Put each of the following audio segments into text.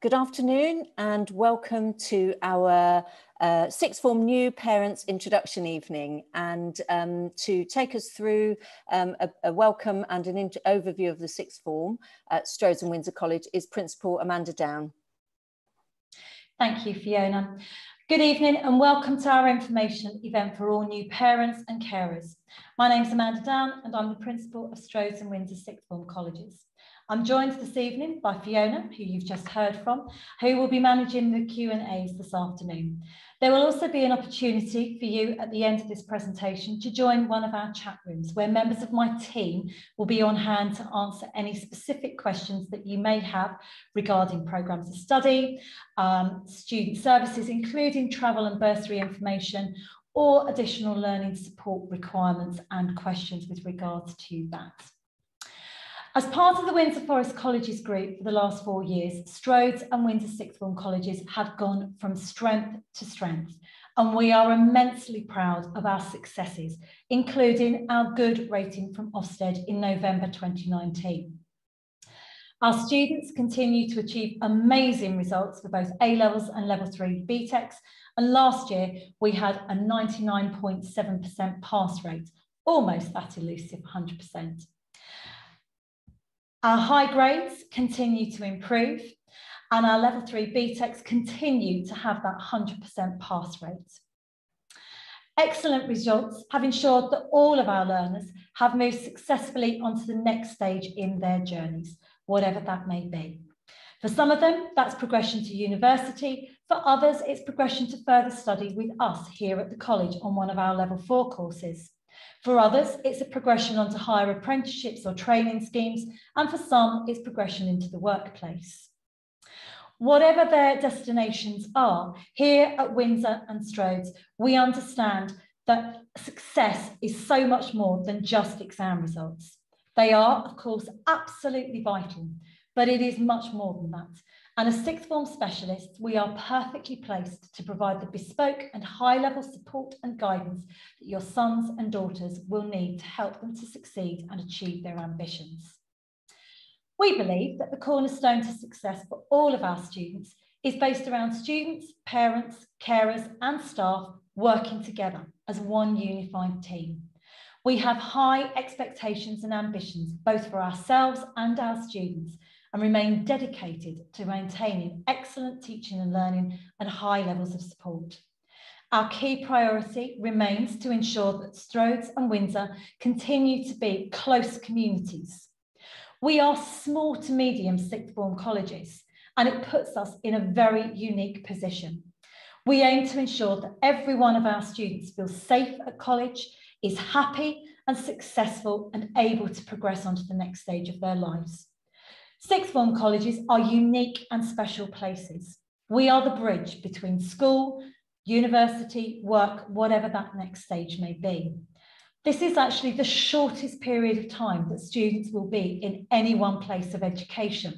Good afternoon and welcome to our uh, sixth form new parents introduction evening and um, to take us through um, a, a, welcome and an overview of the sixth form at Strode's and Windsor College is Principal Amanda Down. Thank you Fiona. Good evening and welcome to our information event for all new parents and carers. My name is Amanda Down and I'm the Principal of Strode's and Windsor Sixth Form Colleges. I'm joined this evening by Fiona, who you've just heard from, who will be managing the Q&As this afternoon. There will also be an opportunity for you at the end of this presentation to join one of our chat rooms where members of my team will be on hand to answer any specific questions that you may have regarding programmes of study, um, student services, including travel and bursary information, or additional learning support requirements and questions with regards to that. As part of the Windsor Forest Colleges group for the last four years, Strode's and Windsor Sixth Form Colleges have gone from strength to strength, and we are immensely proud of our successes, including our good rating from Ofsted in November 2019. Our students continue to achieve amazing results for both A-levels and level three BTECs, and last year we had a 99.7% pass rate, almost that elusive 100%. Our high grades continue to improve and our level three BTECs continue to have that 100% pass rate. Excellent results have ensured that all of our learners have moved successfully onto the next stage in their journeys, whatever that may be. For some of them, that's progression to university. For others, it's progression to further study with us here at the college on one of our level four courses. For others, it's a progression onto higher apprenticeships or training schemes, and for some, it's progression into the workplace. Whatever their destinations are, here at Windsor and Strode's, we understand that success is so much more than just exam results. They are, of course, absolutely vital, but it is much more than that. And as sixth form specialists, we are perfectly placed to provide the bespoke and high level support and guidance that your sons and daughters will need to help them to succeed and achieve their ambitions. We believe that the cornerstone to success for all of our students is based around students, parents, carers and staff working together as one unified team. We have high expectations and ambitions, both for ourselves and our students, and remain dedicated to maintaining excellent teaching and learning and high levels of support. Our key priority remains to ensure that Strode's and Windsor continue to be close communities. We are small to medium sixth form colleges and it puts us in a very unique position. We aim to ensure that every one of our students feels safe at college, is happy and successful and able to progress onto the next stage of their lives. Sixth form colleges are unique and special places. We are the bridge between school, university, work, whatever that next stage may be. This is actually the shortest period of time that students will be in any one place of education.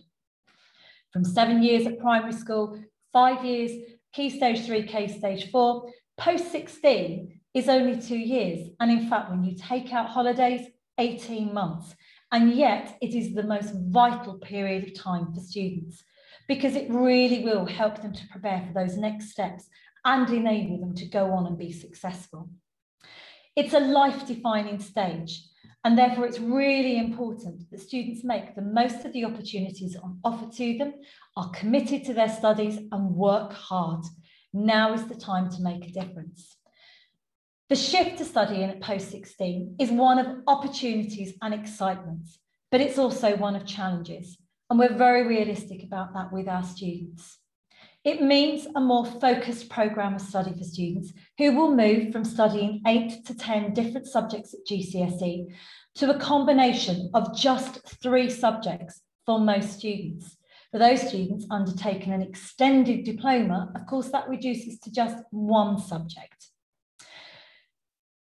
From seven years at primary school, five years, key stage three, key stage four, post 16 is only two years. And in fact, when you take out holidays, 18 months. And yet it is the most vital period of time for students because it really will help them to prepare for those next steps and enable them to go on and be successful. It's a life-defining stage and therefore it's really important that students make the most of the opportunities on offer to them, are committed to their studies and work hard. Now is the time to make a difference. The shift to studying at post 16 is one of opportunities and excitements, but it's also one of challenges. And we're very realistic about that with our students. It means a more focused programme of study for students who will move from studying eight to 10 different subjects at GCSE to a combination of just three subjects for most students. For those students undertaking an extended diploma, of course, that reduces to just one subject.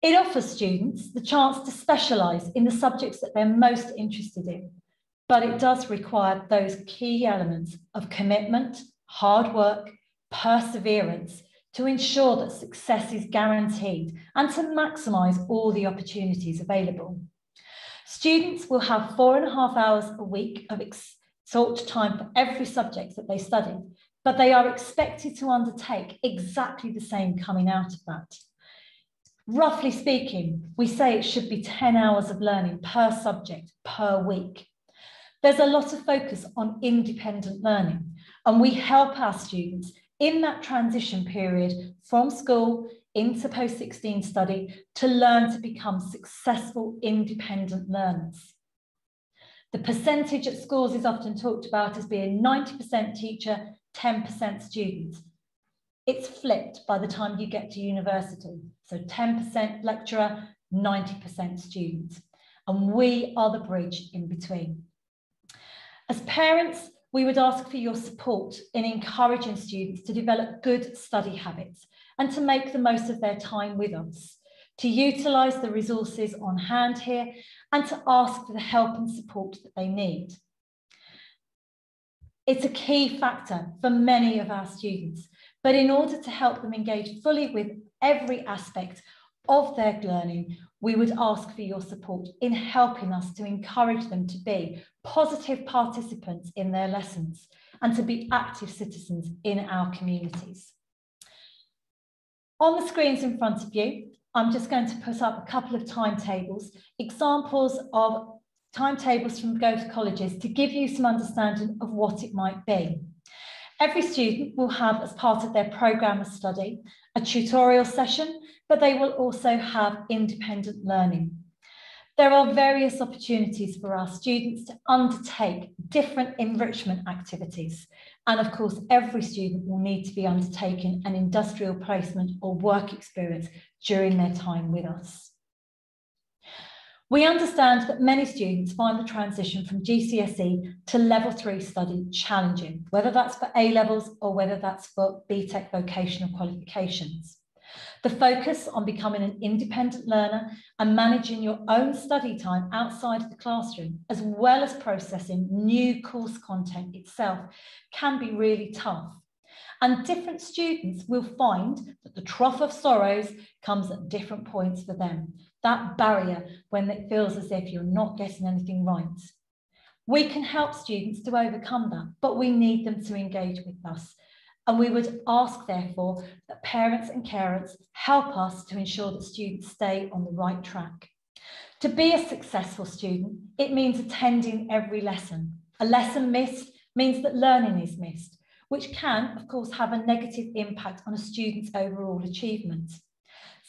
It offers students the chance to specialise in the subjects that they're most interested in, but it does require those key elements of commitment, hard work, perseverance to ensure that success is guaranteed and to maximise all the opportunities available. Students will have four and a half hours a week of taught time for every subject that they study, but they are expected to undertake exactly the same coming out of that. Roughly speaking, we say it should be 10 hours of learning per subject per week. There's a lot of focus on independent learning, and we help our students in that transition period from school into post 16 study to learn to become successful independent learners. The percentage at schools is often talked about as being 90% teacher, 10% student. It's flipped by the time you get to university. So 10% lecturer, 90% student. And we are the bridge in between. As parents, we would ask for your support in encouraging students to develop good study habits and to make the most of their time with us, to utilise the resources on hand here and to ask for the help and support that they need. It's a key factor for many of our students, but in order to help them engage fully with every aspect of their learning, we would ask for your support in helping us to encourage them to be positive participants in their lessons and to be active citizens in our communities. On the screens in front of you, I'm just going to put up a couple of timetables, examples of timetables from both colleges to give you some understanding of what it might be. Every student will have, as part of their programme of study, a tutorial session, but they will also have independent learning. There are various opportunities for our students to undertake different enrichment activities. And of course, every student will need to be undertaking an industrial placement or work experience during their time with us. We understand that many students find the transition from GCSE to level three study challenging, whether that's for A levels or whether that's for BTEC vocational qualifications. The focus on becoming an independent learner and managing your own study time outside of the classroom, as well as processing new course content itself, can be really tough. And different students will find that the trough of sorrows comes at different points for them. That barrier when it feels as if you're not getting anything right. We can help students to overcome that, but we need them to engage with us and we would ask, therefore, that parents and carers help us to ensure that students stay on the right track. To be a successful student, it means attending every lesson. A lesson missed means that learning is missed, which can, of course, have a negative impact on a student's overall achievement.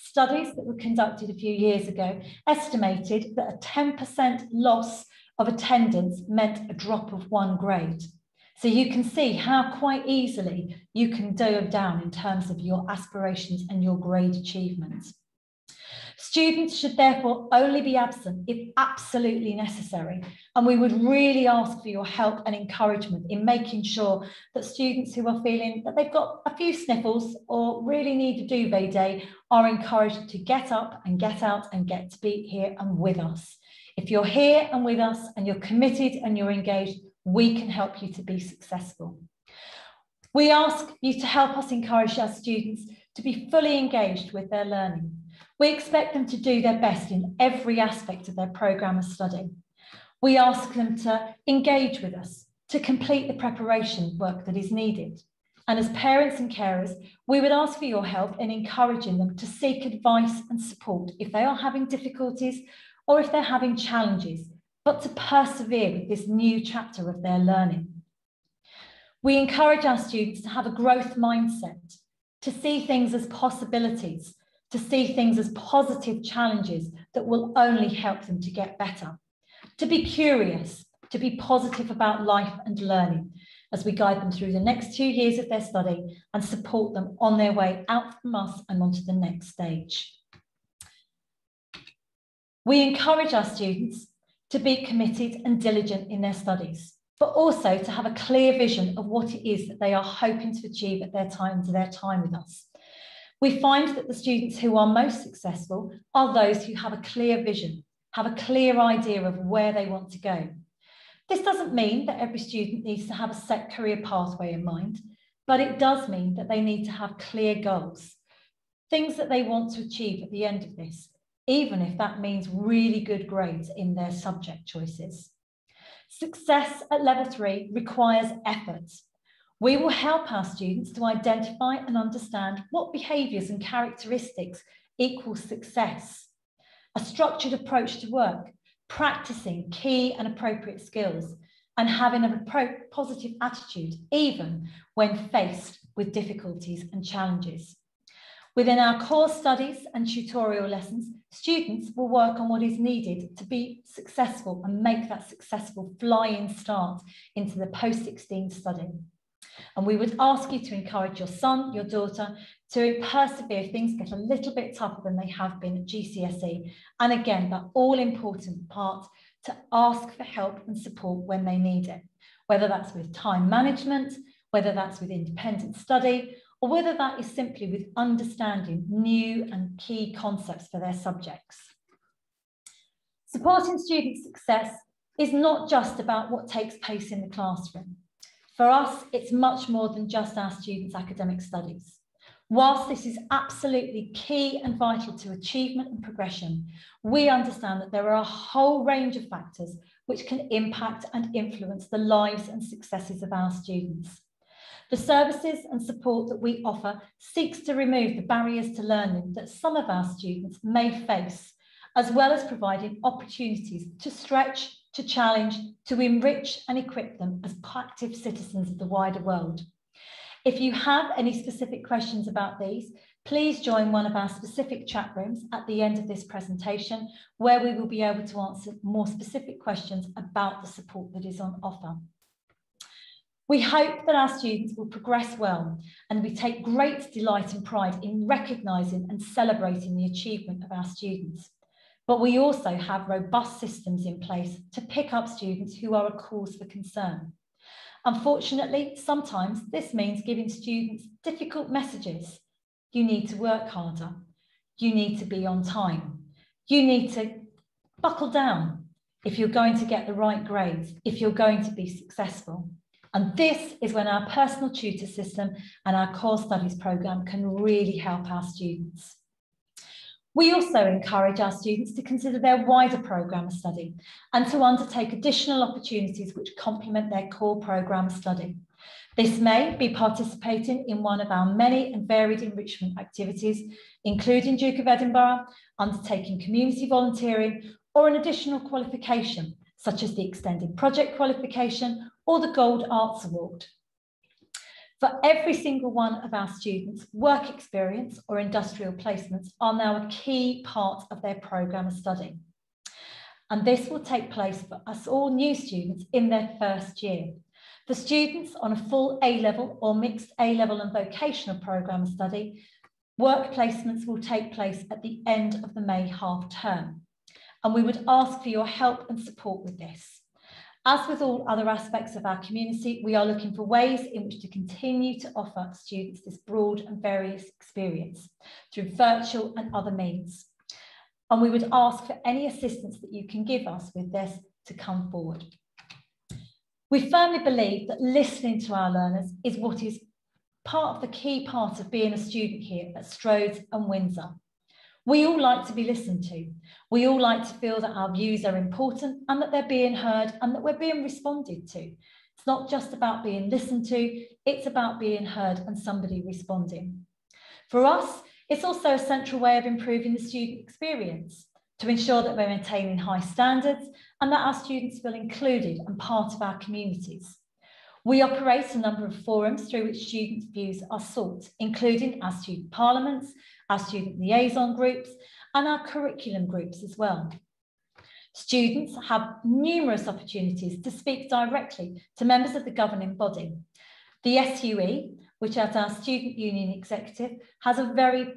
Studies that were conducted a few years ago estimated that a 10% loss of attendance meant a drop of one grade. So you can see how quite easily you can dive down in terms of your aspirations and your grade achievements. Students should therefore only be absent if absolutely necessary. And we would really ask for your help and encouragement in making sure that students who are feeling that they've got a few sniffles or really need a duvet day are encouraged to get up and get out and get to be here and with us. If you're here and with us and you're committed and you're engaged, we can help you to be successful. We ask you to help us encourage our students to be fully engaged with their learning. We expect them to do their best in every aspect of their programme of study. We ask them to engage with us, to complete the preparation work that is needed. And as parents and carers, we would ask for your help in encouraging them to seek advice and support if they are having difficulties or if they're having challenges but to persevere with this new chapter of their learning. We encourage our students to have a growth mindset, to see things as possibilities, to see things as positive challenges that will only help them to get better, to be curious, to be positive about life and learning as we guide them through the next two years of their study and support them on their way out from us and onto the next stage. We encourage our students to be committed and diligent in their studies, but also to have a clear vision of what it is that they are hoping to achieve at their time their time with us. We find that the students who are most successful are those who have a clear vision, have a clear idea of where they want to go. This doesn't mean that every student needs to have a set career pathway in mind, but it does mean that they need to have clear goals, things that they want to achieve at the end of this, even if that means really good grades in their subject choices. Success at level three requires effort. We will help our students to identify and understand what behaviours and characteristics equal success, a structured approach to work, practicing key and appropriate skills, and having a positive attitude, even when faced with difficulties and challenges. Within our core studies and tutorial lessons, students will work on what is needed to be successful and make that successful flying start into the post-16 study. And we would ask you to encourage your son, your daughter, to persevere if things get a little bit tougher than they have been at GCSE. And again, that all important part to ask for help and support when they need it, whether that's with time management, whether that's with independent study, or whether that is simply with understanding new and key concepts for their subjects. Supporting student success is not just about what takes place in the classroom. For us, it's much more than just our students' academic studies. Whilst this is absolutely key and vital to achievement and progression, we understand that there are a whole range of factors which can impact and influence the lives and successes of our students. The services and support that we offer seeks to remove the barriers to learning that some of our students may face, as well as providing opportunities to stretch to challenge, to enrich and equip them as active citizens of the wider world. If you have any specific questions about these, please join one of our specific chat rooms at the end of this presentation, where we will be able to answer more specific questions about the support that is on offer. We hope that our students will progress well and we take great delight and pride in recognising and celebrating the achievement of our students. But we also have robust systems in place to pick up students who are a cause for concern. Unfortunately, sometimes this means giving students difficult messages. You need to work harder. You need to be on time. You need to buckle down if you're going to get the right grades, if you're going to be successful. And this is when our personal tutor system and our core studies programme can really help our students. We also encourage our students to consider their wider programme of study and to undertake additional opportunities which complement their core programme of study. This may be participating in one of our many and varied enrichment activities, including Duke of Edinburgh, undertaking community volunteering, or an additional qualification, such as the extended project qualification or the Gold Arts Award. For every single one of our students, work experience or industrial placements are now a key part of their programme of study. And this will take place for us all new students in their first year. For students on a full A-level or mixed A-level and vocational programme of study, work placements will take place at the end of the May half term. And we would ask for your help and support with this. As with all other aspects of our community, we are looking for ways in which to continue to offer students this broad and various experience through virtual and other means. And we would ask for any assistance that you can give us with this to come forward. We firmly believe that listening to our learners is what is part of the key part of being a student here at Strode's and Windsor. We all like to be listened to. We all like to feel that our views are important and that they're being heard and that we're being responded to. It's not just about being listened to, it's about being heard and somebody responding. For us, it's also a central way of improving the student experience to ensure that we're maintaining high standards and that our students feel included and part of our communities. We operate a number of forums through which students' views are sought, including our student parliaments, our student liaison groups, and our curriculum groups as well. Students have numerous opportunities to speak directly to members of the governing body. The SUE, which as our Student Union Executive, has a very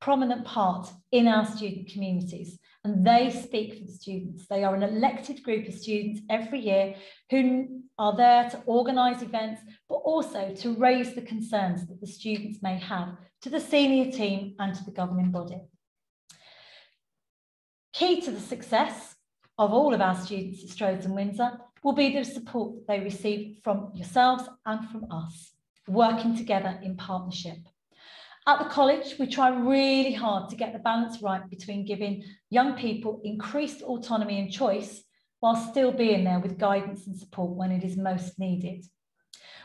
prominent part in our student communities and they speak for the students. They are an elected group of students every year who are there to organise events, but also to raise the concerns that the students may have to the senior team and to the governing body. Key to the success of all of our students at Strode's and Windsor will be the support that they receive from yourselves and from us, working together in partnership. At the college, we try really hard to get the balance right between giving young people increased autonomy and choice while still being there with guidance and support when it is most needed.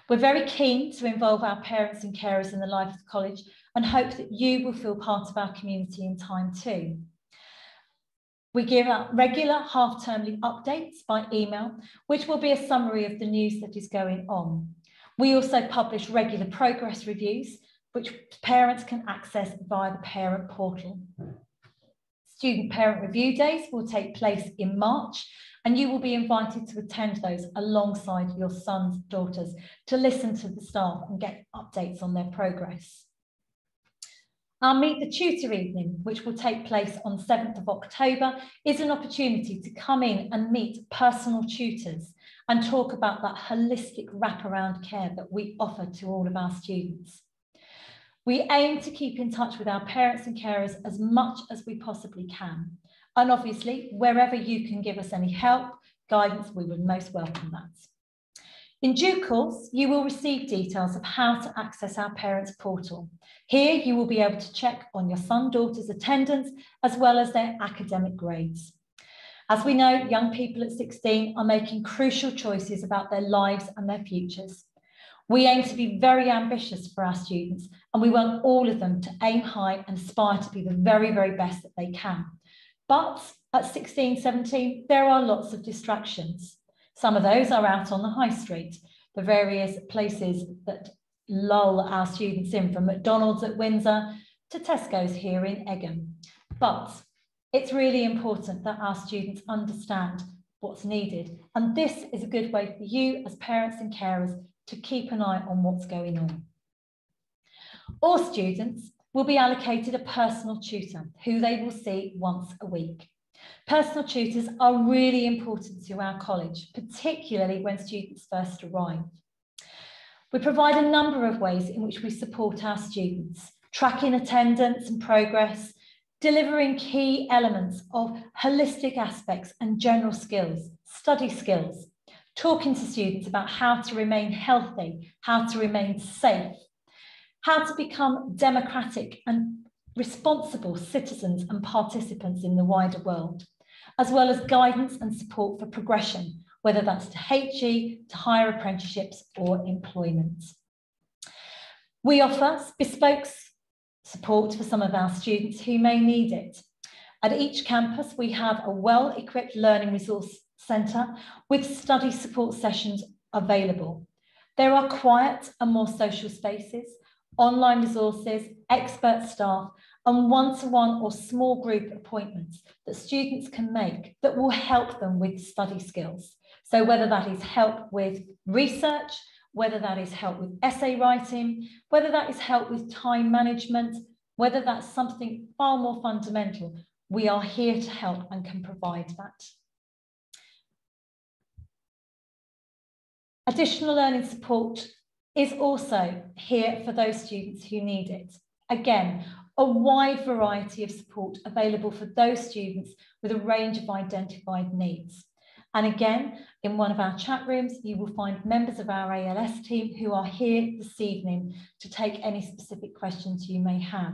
We're very keen to involve our parents and carers in the life of the college and hope that you will feel part of our community in time too. We give out regular half-termly updates by email, which will be a summary of the news that is going on. We also publish regular progress reviews, which parents can access via the parent portal. Student parent review days will take place in March and you will be invited to attend those alongside your sons, daughters, to listen to the staff and get updates on their progress. Our Meet the Tutor evening, which will take place on 7th of October, is an opportunity to come in and meet personal tutors and talk about that holistic wraparound care that we offer to all of our students. We aim to keep in touch with our parents and carers as much as we possibly can. And obviously, wherever you can give us any help, guidance, we would most welcome that. In due course, you will receive details of how to access our parents portal. Here, you will be able to check on your son, daughter's attendance, as well as their academic grades. As we know, young people at 16 are making crucial choices about their lives and their futures. We aim to be very ambitious for our students, and we want all of them to aim high and aspire to be the very, very best that they can. But at 16, 17, there are lots of distractions. Some of those are out on the high street, the various places that lull our students in from McDonald's at Windsor to Tesco's here in Egham. But it's really important that our students understand what's needed. And this is a good way for you as parents and carers to keep an eye on what's going on. All students will be allocated a personal tutor who they will see once a week. Personal tutors are really important to our college, particularly when students first arrive. We provide a number of ways in which we support our students, tracking attendance and progress, delivering key elements of holistic aspects and general skills, study skills, talking to students about how to remain healthy, how to remain safe, how to become democratic and responsible citizens and participants in the wider world, as well as guidance and support for progression, whether that's to HE, to higher apprenticeships or employment. We offer bespoke support for some of our students who may need it. At each campus, we have a well-equipped learning resource centre with study support sessions available. There are quiet and more social spaces online resources, expert staff, and one-to-one or small group appointments that students can make that will help them with study skills. So whether that is help with research, whether that is help with essay writing, whether that is help with time management, whether that's something far more fundamental, we are here to help and can provide that. Additional learning support is also here for those students who need it. Again, a wide variety of support available for those students with a range of identified needs. And again, in one of our chat rooms, you will find members of our ALS team who are here this evening to take any specific questions you may have.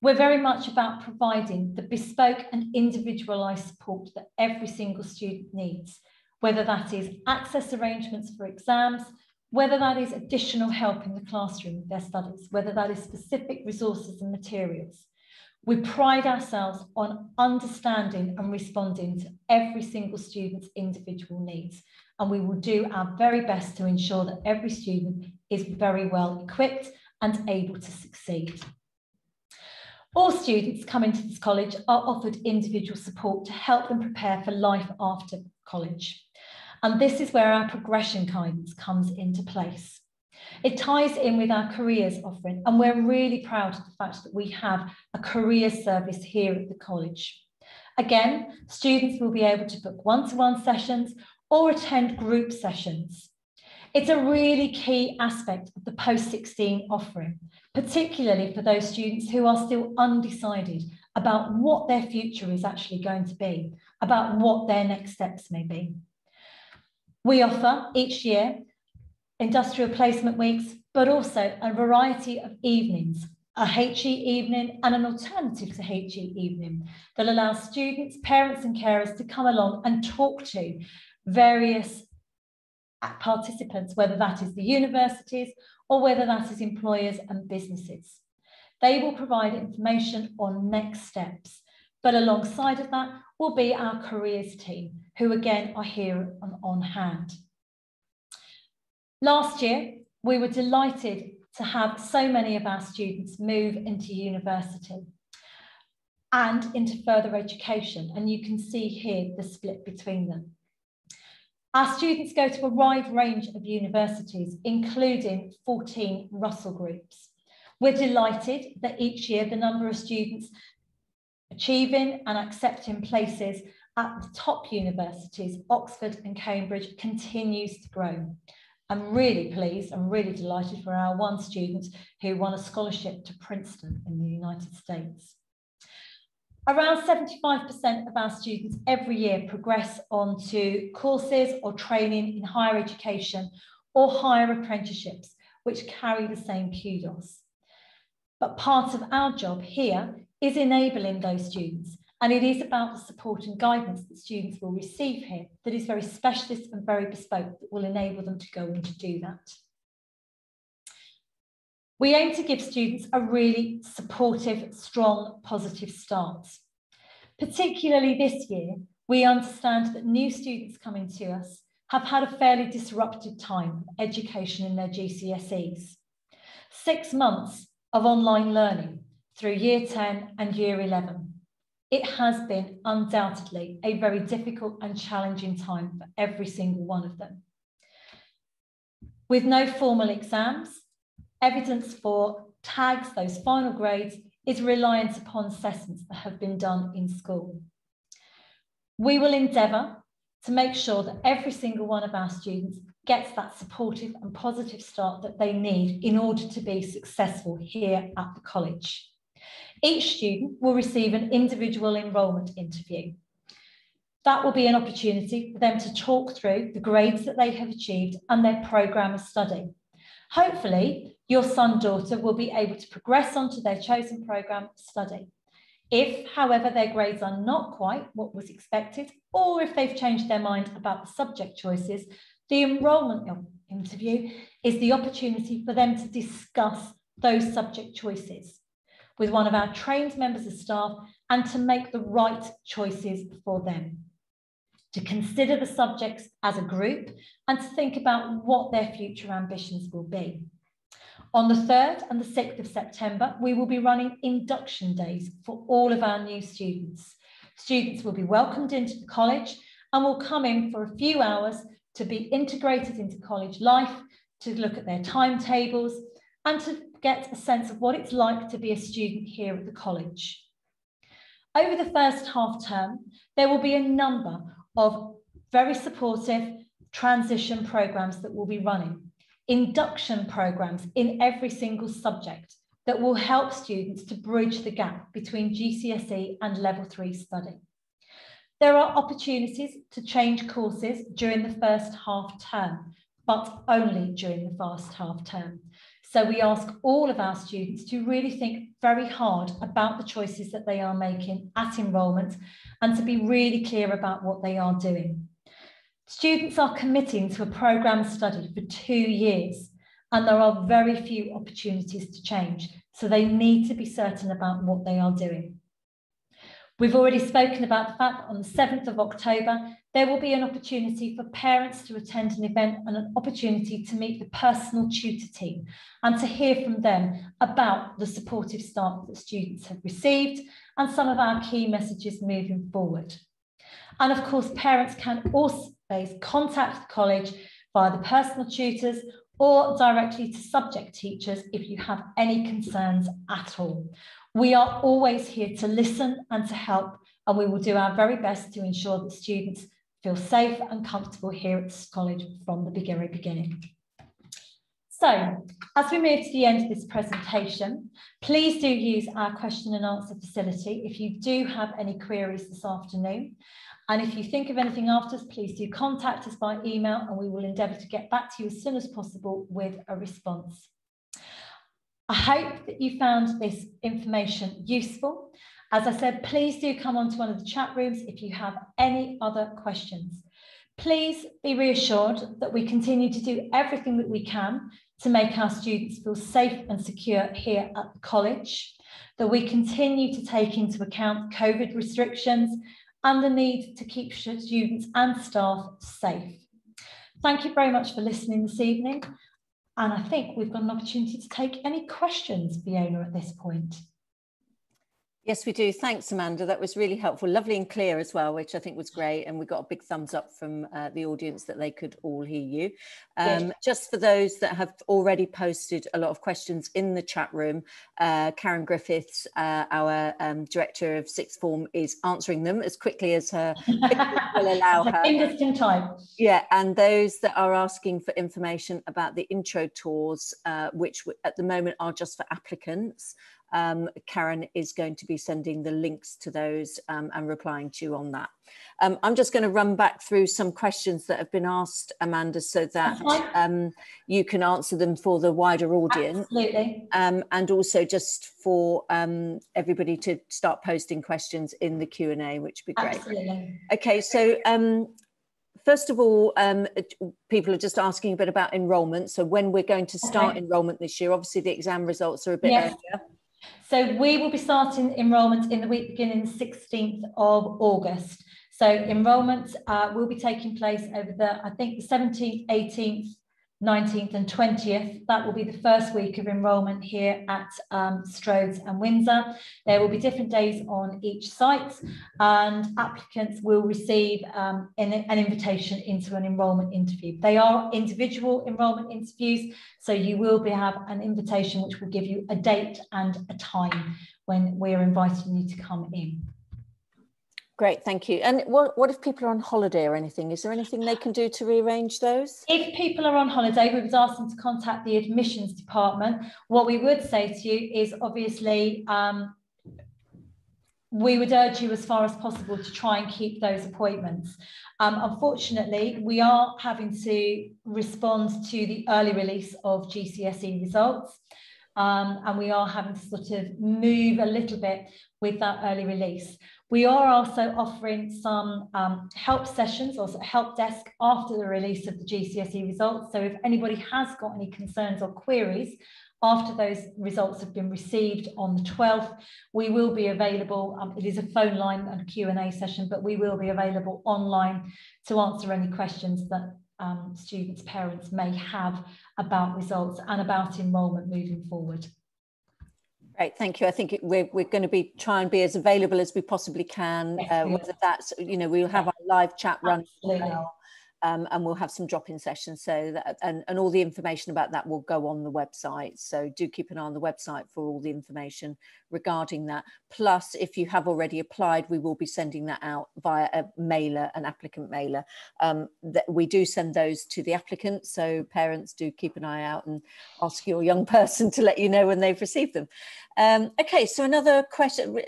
We're very much about providing the bespoke and individualised support that every single student needs, whether that is access arrangements for exams, whether that is additional help in the classroom with their studies, whether that is specific resources and materials. We pride ourselves on understanding and responding to every single student's individual needs, and we will do our very best to ensure that every student is very well equipped and able to succeed. All students coming to this college are offered individual support to help them prepare for life after college. And this is where our progression guidance comes into place. It ties in with our careers offering, and we're really proud of the fact that we have a career service here at the college. Again, students will be able to book one-to-one -one sessions or attend group sessions. It's a really key aspect of the post-16 offering, particularly for those students who are still undecided about what their future is actually going to be, about what their next steps may be. We offer each year industrial placement weeks, but also a variety of evenings a HE evening and an alternative to HE evening that allows students, parents and carers to come along and talk to various participants, whether that is the universities or whether that is employers and businesses. They will provide information on next steps, but alongside of that will be our careers team, who again are here on, on hand. Last year, we were delighted to have so many of our students move into university and into further education. And you can see here the split between them. Our students go to a wide range of universities, including 14 Russell groups. We're delighted that each year the number of students achieving and accepting places at the top universities, Oxford and Cambridge, continues to grow. I'm really pleased, I'm really delighted for our one student who won a scholarship to Princeton in the United States. Around 75% of our students every year progress on to courses or training in higher education or higher apprenticeships, which carry the same kudos. But part of our job here is enabling those students and it is about the support and guidance that students will receive here that is very specialist and very bespoke that will enable them to go on to do that. We aim to give students a really supportive, strong, positive start. Particularly this year, we understand that new students coming to us have had a fairly disrupted time of education in their GCSEs. Six months of online learning through year 10 and year 11 it has been undoubtedly a very difficult and challenging time for every single one of them. With no formal exams, evidence for TAGs, those final grades, is reliant upon assessments that have been done in school. We will endeavour to make sure that every single one of our students gets that supportive and positive start that they need in order to be successful here at the college. Each student will receive an individual enrolment interview. That will be an opportunity for them to talk through the grades that they have achieved and their programme of study. Hopefully, your son, daughter will be able to progress onto their chosen programme of study. If, however, their grades are not quite what was expected, or if they've changed their mind about the subject choices, the enrolment interview is the opportunity for them to discuss those subject choices with one of our trained members of staff and to make the right choices for them. To consider the subjects as a group and to think about what their future ambitions will be. On the 3rd and the 6th of September, we will be running induction days for all of our new students. Students will be welcomed into the college and will come in for a few hours to be integrated into college life, to look at their timetables and to get a sense of what it's like to be a student here at the college. Over the first half term, there will be a number of very supportive transition programs that will be running, induction programs in every single subject that will help students to bridge the gap between GCSE and level three study. There are opportunities to change courses during the first half term, but only during the first half term. So we ask all of our students to really think very hard about the choices that they are making at enrolment and to be really clear about what they are doing. Students are committing to a programme study for two years and there are very few opportunities to change. So they need to be certain about what they are doing. We've already spoken about the fact that on the 7th of October, there will be an opportunity for parents to attend an event and an opportunity to meet the personal tutor team and to hear from them about the supportive start that students have received and some of our key messages moving forward. And of course, parents can also contact the college via the personal tutors or directly to subject teachers if you have any concerns at all. We are always here to listen and to help, and we will do our very best to ensure that students feel safe and comfortable here at this college from the very beginning. So, as we move to the end of this presentation, please do use our question and answer facility if you do have any queries this afternoon. And if you think of anything after us, please do contact us by email and we will endeavour to get back to you as soon as possible with a response. I hope that you found this information useful. As I said, please do come onto one of the chat rooms if you have any other questions. Please be reassured that we continue to do everything that we can to make our students feel safe and secure here at the college, that we continue to take into account COVID restrictions and the need to keep students and staff safe. Thank you very much for listening this evening. And I think we've got an opportunity to take any questions, Fiona, at this point. Yes, we do. Thanks, Amanda. That was really helpful. Lovely and clear as well, which I think was great. And we got a big thumbs up from uh, the audience that they could all hear you. Um, yes. Just for those that have already posted a lot of questions in the chat room, uh, Karen Griffiths, uh, our um, Director of Sixth Form, is answering them as quickly as her will allow her. In time. Yeah, and those that are asking for information about the intro tours, uh, which at the moment are just for applicants, um, Karen is going to be sending the links to those um, and replying to you on that. Um, I'm just going to run back through some questions that have been asked, Amanda, so that um, you can answer them for the wider audience. Absolutely. Um, and also just for um, everybody to start posting questions in the Q&A, which would be great. Absolutely. Okay, so first of all, um, people are just asking a bit about enrolment. So when we're going to start okay. enrolment this year, obviously the exam results are a bit yes. earlier. So we will be starting enrolment in the week beginning 16th of August. So enrolment uh, will be taking place over the, I think, the 17th, 18th, 19th and 20th. That will be the first week of enrolment here at um, Strode's and Windsor. There will be different days on each site and applicants will receive um, an, an invitation into an enrolment interview. They are individual enrolment interviews, so you will be, have an invitation which will give you a date and a time when we're inviting you to come in. Great, thank you. And what, what if people are on holiday or anything? Is there anything they can do to rearrange those? If people are on holiday, we would ask them to contact the admissions department. What we would say to you is obviously um, we would urge you as far as possible to try and keep those appointments. Um, unfortunately, we are having to respond to the early release of GCSE results. Um, and we are having to sort of move a little bit with that early release. We are also offering some um, help sessions, also help desk after the release of the GCSE results. So if anybody has got any concerns or queries after those results have been received on the 12th, we will be available. Um, it is a phone line and Q&A session, but we will be available online to answer any questions that um, students, parents may have about results and about enrolment moving forward. Great, thank you. I think we're, we're going to be try and be as available as we possibly can, uh, whether that's, you know, we'll have our live chat run um, and we'll have some drop-in sessions so that and, and all the information about that will go on the website. So do keep an eye on the website for all the information regarding that. Plus if you have already applied we will be sending that out via a mailer an applicant mailer. Um, that we do send those to the applicant. so parents do keep an eye out and ask your young person to let you know when they've received them um, okay so another question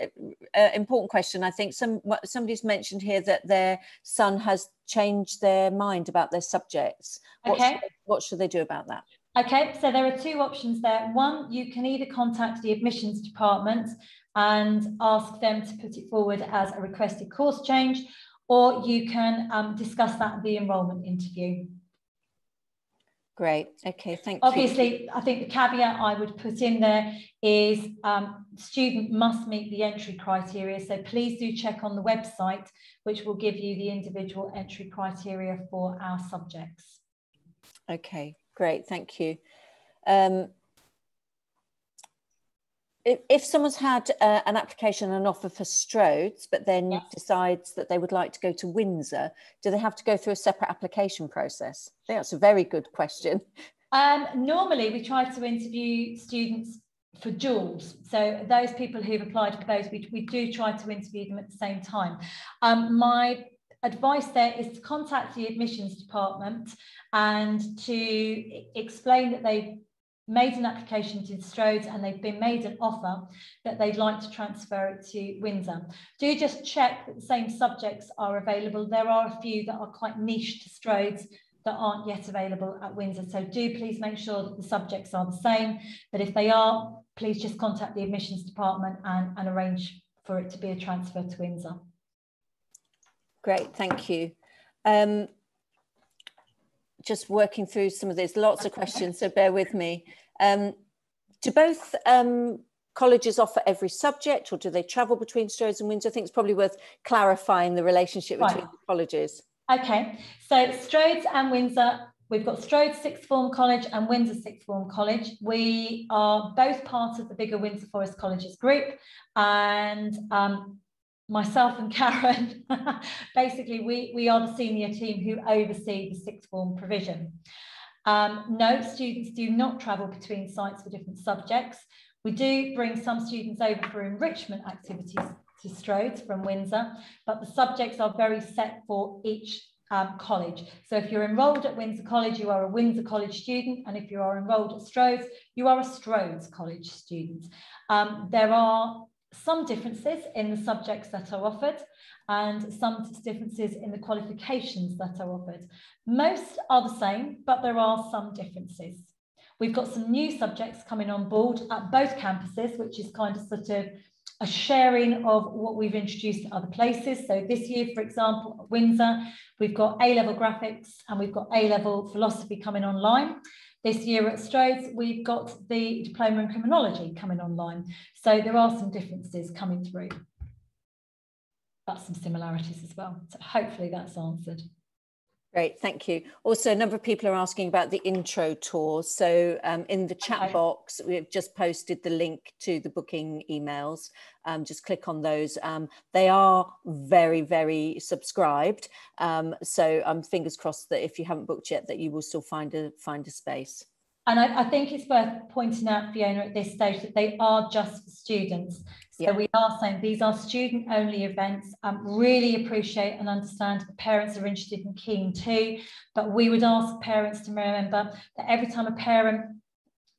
uh, important question i think some somebody's mentioned here that their son has changed their mind about their subjects. What, okay. should, they, what should they do about that? Okay, so there are two options there. One, you can either contact the admissions department and ask them to put it forward as a requested course change, or you can um, discuss that at the enrolment interview. Great. Okay, thank Obviously, you. Obviously, I think the caveat I would put in there is um, student must meet the entry criteria. So please do check on the website, which will give you the individual entry criteria for our subjects. Okay, great. Thank you. Um, if, if someone's had uh, an application and an offer for Strode's, but then yes. decides that they would like to go to Windsor, do they have to go through a separate application process? I think that's a very good question. Um, normally, we try to interview students for duals. So those people who've applied for those, we, we do try to interview them at the same time. Um, my advice there is to contact the admissions department and to explain that they've made an application to Strode's and they've been made an offer that they'd like to transfer it to Windsor. Do just check that the same subjects are available. There are a few that are quite niche to Strode's that aren't yet available at Windsor. So do please make sure that the subjects are the same, but if they are, please just contact the admissions department and, and arrange for it to be a transfer to Windsor. Great, thank you. Um, just working through some of this, lots of questions, so bear with me. Um, do both um, colleges offer every subject or do they travel between Strode's and Windsor? I think it's probably worth clarifying the relationship between right. the colleges. Okay, so Strode's and Windsor, we've got Strode's Sixth Form College and Windsor Sixth Form College. We are both part of the bigger Windsor Forest Colleges group and um, myself and Karen, basically we, we are the senior team who oversee the sixth form provision. Um, no, students do not travel between sites for different subjects. We do bring some students over for enrichment activities to Strode's from Windsor, but the subjects are very set for each um, college. So if you're enrolled at Windsor College, you are a Windsor College student, and if you are enrolled at Strode's, you are a Strode's College student. Um, there are some differences in the subjects that are offered and some differences in the qualifications that are offered. Most are the same, but there are some differences. We've got some new subjects coming on board at both campuses, which is kind of sort of a sharing of what we've introduced at other places. So this year, for example, at Windsor, we've got A-level graphics and we've got A-level philosophy coming online. This year at Strode's, we've got the diploma in criminology coming online. So there are some differences coming through, but some similarities as well. So hopefully that's answered. Great, thank you. Also, a number of people are asking about the intro tour. So um, in the chat okay. box, we've just posted the link to the booking emails. Um, just click on those. Um, they are very, very subscribed. Um, so I'm fingers crossed that if you haven't booked yet, that you will still find a find a space. And I, I, think it's worth pointing out, Fiona, at this stage that they are just for students. So yeah. we are saying these are student only events. Um, really appreciate and understand the parents are interested and keen too. But we would ask parents to remember that every time a parent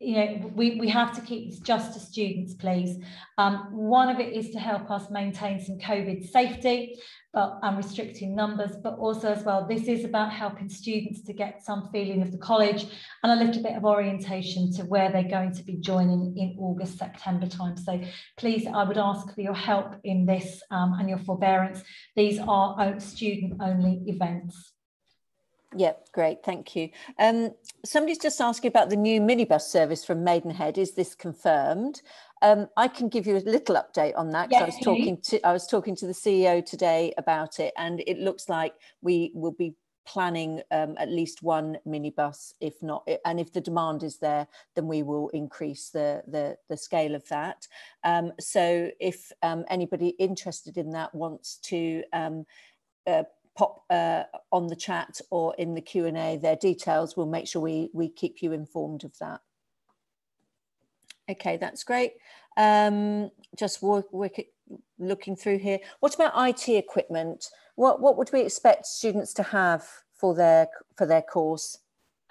you know, we, we have to keep this just to students, please. Um, one of it is to help us maintain some COVID safety but and restricting numbers, but also as well, this is about helping students to get some feeling of the college and a little bit of orientation to where they're going to be joining in August, September time. So please, I would ask for your help in this um, and your forbearance. These are student only events. Yep, great, thank you. Um, somebody's just asking about the new minibus service from Maidenhead. Is this confirmed? Um, I can give you a little update on that because I was talking to I was talking to the CEO today about it, and it looks like we will be planning um, at least one minibus, if not, and if the demand is there, then we will increase the the, the scale of that. Um, so if um, anybody interested in that wants to um, uh, pop uh, on the chat or in the Q&A their details, we'll make sure we, we keep you informed of that. Okay, that's great. Um, just work, work it, looking through here. What about IT equipment? What, what would we expect students to have for their, for their course?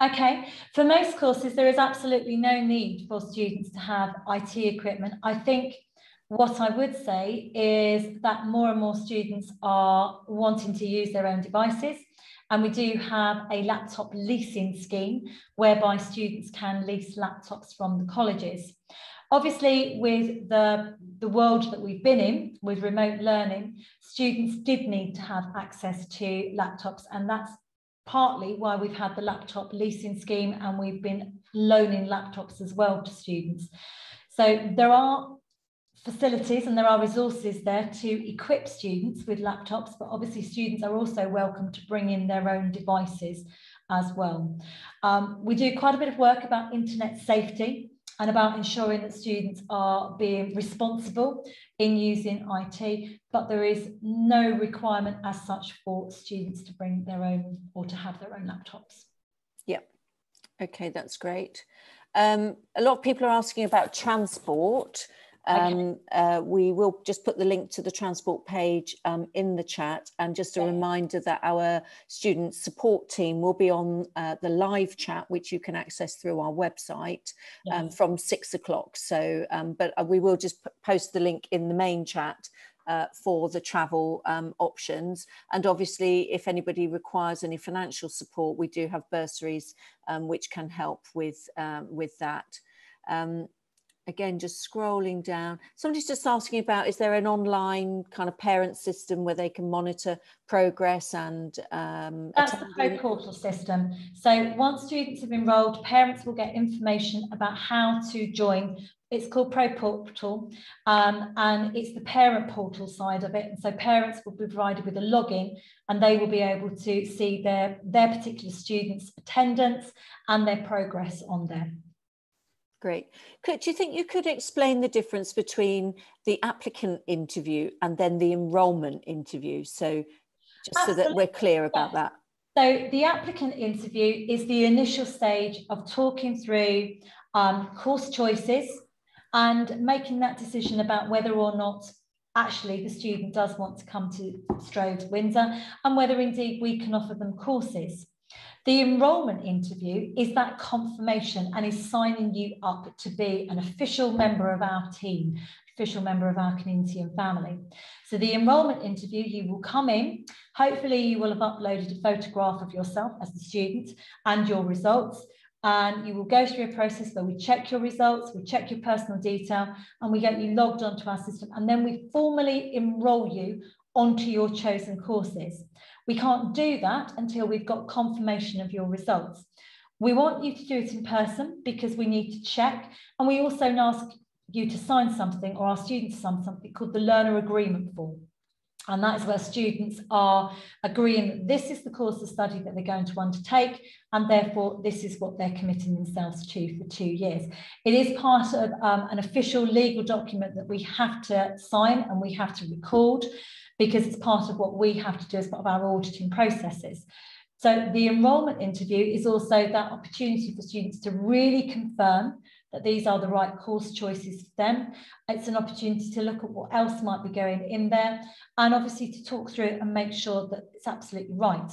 Okay, for most courses, there is absolutely no need for students to have IT equipment. I think what I would say is that more and more students are wanting to use their own devices. And we do have a laptop leasing scheme whereby students can lease laptops from the colleges. Obviously, with the, the world that we've been in, with remote learning, students did need to have access to laptops. And that's partly why we've had the laptop leasing scheme and we've been loaning laptops as well to students. So there are facilities and there are resources there to equip students with laptops, but obviously students are also welcome to bring in their own devices as well. Um, we do quite a bit of work about internet safety and about ensuring that students are being responsible in using IT, but there is no requirement as such for students to bring their own or to have their own laptops. Yep. Okay, that's great. Um, a lot of people are asking about transport. Um, okay. uh, we will just put the link to the transport page um, in the chat and just a reminder that our student support team will be on uh, the live chat which you can access through our website um, from six o'clock so um, but uh, we will just post the link in the main chat uh, for the travel um, options. And obviously, if anybody requires any financial support, we do have bursaries um, which can help with, um, with that. Again, just scrolling down. Somebody's just asking about, is there an online kind of parent system where they can monitor progress and um, That's the Pro Portal system. So once students have enrolled, parents will get information about how to join it's called Pro Portal, um, and it's the parent portal side of it. And so parents will be provided with a login, and they will be able to see their their particular students' attendance and their progress on there. Great. Could do you think you could explain the difference between the applicant interview and then the enrolment interview? So just Absolutely. so that we're clear about that. So the applicant interview is the initial stage of talking through um, course choices, and making that decision about whether or not actually the student does want to come to Stroud Windsor and whether indeed we can offer them courses. The enrolment interview is that confirmation and is signing you up to be an official member of our team, official member of our community and family. So the enrolment interview, you will come in, hopefully you will have uploaded a photograph of yourself as the student and your results and you will go through a process where we check your results, we check your personal detail, and we get you logged onto our system. And then we formally enroll you onto your chosen courses. We can't do that until we've got confirmation of your results. We want you to do it in person because we need to check. And we also ask you to sign something or our students to sign something called the learner agreement form. And that is where students are agreeing that this is the course of study that they're going to undertake, and therefore this is what they're committing themselves to for two years. It is part of um, an official legal document that we have to sign and we have to record because it's part of what we have to do as part of our auditing processes. So the enrolment interview is also that opportunity for students to really confirm that these are the right course choices for them. It's an opportunity to look at what else might be going in there and obviously to talk through it and make sure that it's absolutely right.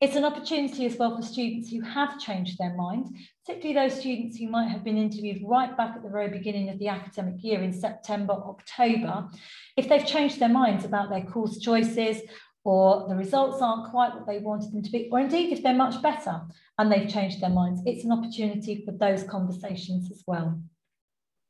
It's an opportunity as well for students who have changed their mind, particularly those students who might have been interviewed right back at the very beginning of the academic year in September, October. If they've changed their minds about their course choices or the results aren't quite what they wanted them to be, or indeed if they're much better and they've changed their minds, it's an opportunity for those conversations as well.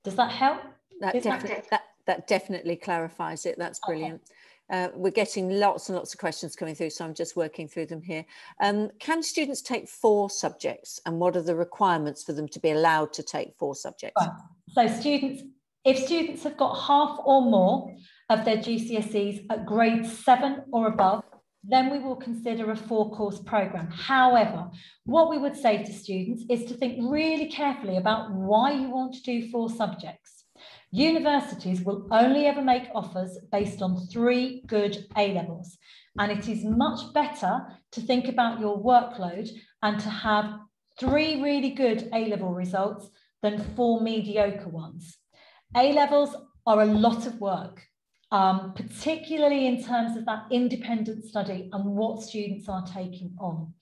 Does that help? That, defi that, that definitely clarifies it. That's brilliant. Okay. Uh, we're getting lots and lots of questions coming through, so I'm just working through them here. Um, can students take four subjects and what are the requirements for them to be allowed to take four subjects? So students, if students have got half or more of their GCSEs at grade seven or above, then we will consider a four course programme. However, what we would say to students is to think really carefully about why you want to do four subjects. Universities will only ever make offers based on three good A levels. And it is much better to think about your workload and to have three really good A level results than four mediocre ones. A levels are a lot of work um, particularly in terms of that independent study and what students are taking on.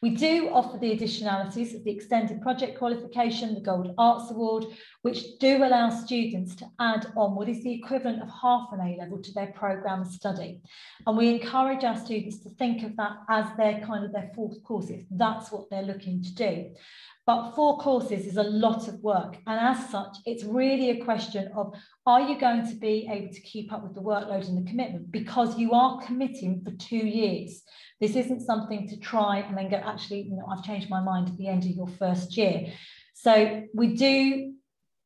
We do offer the additionalities of the extended project qualification, the Gold Arts Award, which do allow students to add on what is the equivalent of half an A level to their programme study. And we encourage our students to think of that as their kind of their fourth course, if that's what they're looking to do. But four courses is a lot of work. And as such, it's really a question of are you going to be able to keep up with the workload and the commitment? Because you are committing for two years. This isn't something to try and then go, actually, you know, I've changed my mind at the end of your first year. So we do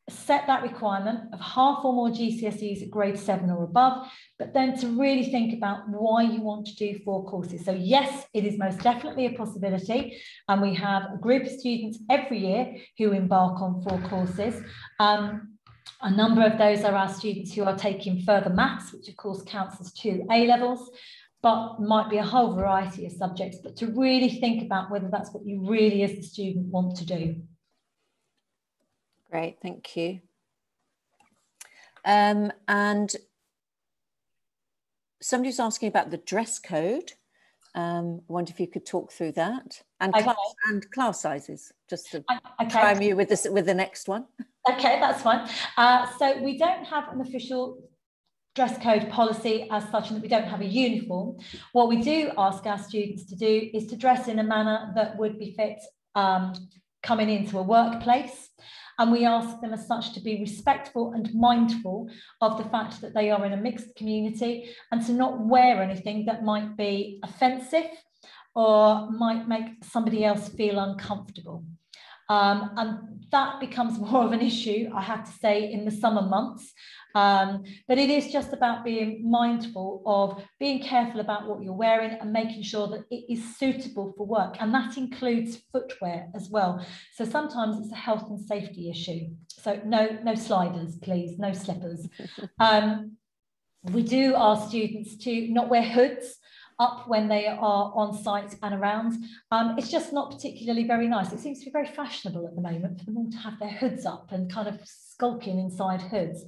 set that requirement of half or more GCSEs at grade seven or above, but then to really think about why you want to do four courses. So yes, it is most definitely a possibility. And we have a group of students every year who embark on four courses. Um, a number of those are our students who are taking further maths, which of course counts as two A levels, but might be a whole variety of subjects, but to really think about whether that's what you really as a student want to do. Great, thank you. Um, and somebody's asking about the dress code. Um, I wonder if you could talk through that and okay. class and class sizes, just to okay. prime you with this with the next one. Okay, that's fine. Uh, so we don't have an official dress code policy as such and that we don't have a uniform, what we do ask our students to do is to dress in a manner that would be fit um, coming into a workplace. And we ask them as such to be respectful and mindful of the fact that they are in a mixed community and to not wear anything that might be offensive or might make somebody else feel uncomfortable. Um, and that becomes more of an issue, I have to say, in the summer months. Um, but it is just about being mindful of being careful about what you're wearing and making sure that it is suitable for work. And that includes footwear as well. So sometimes it's a health and safety issue. So no, no sliders, please, no slippers. Um, we do ask students to not wear hoods up when they are on site and around. Um, it's just not particularly very nice. It seems to be very fashionable at the moment for them all to have their hoods up and kind of skulking inside hoods.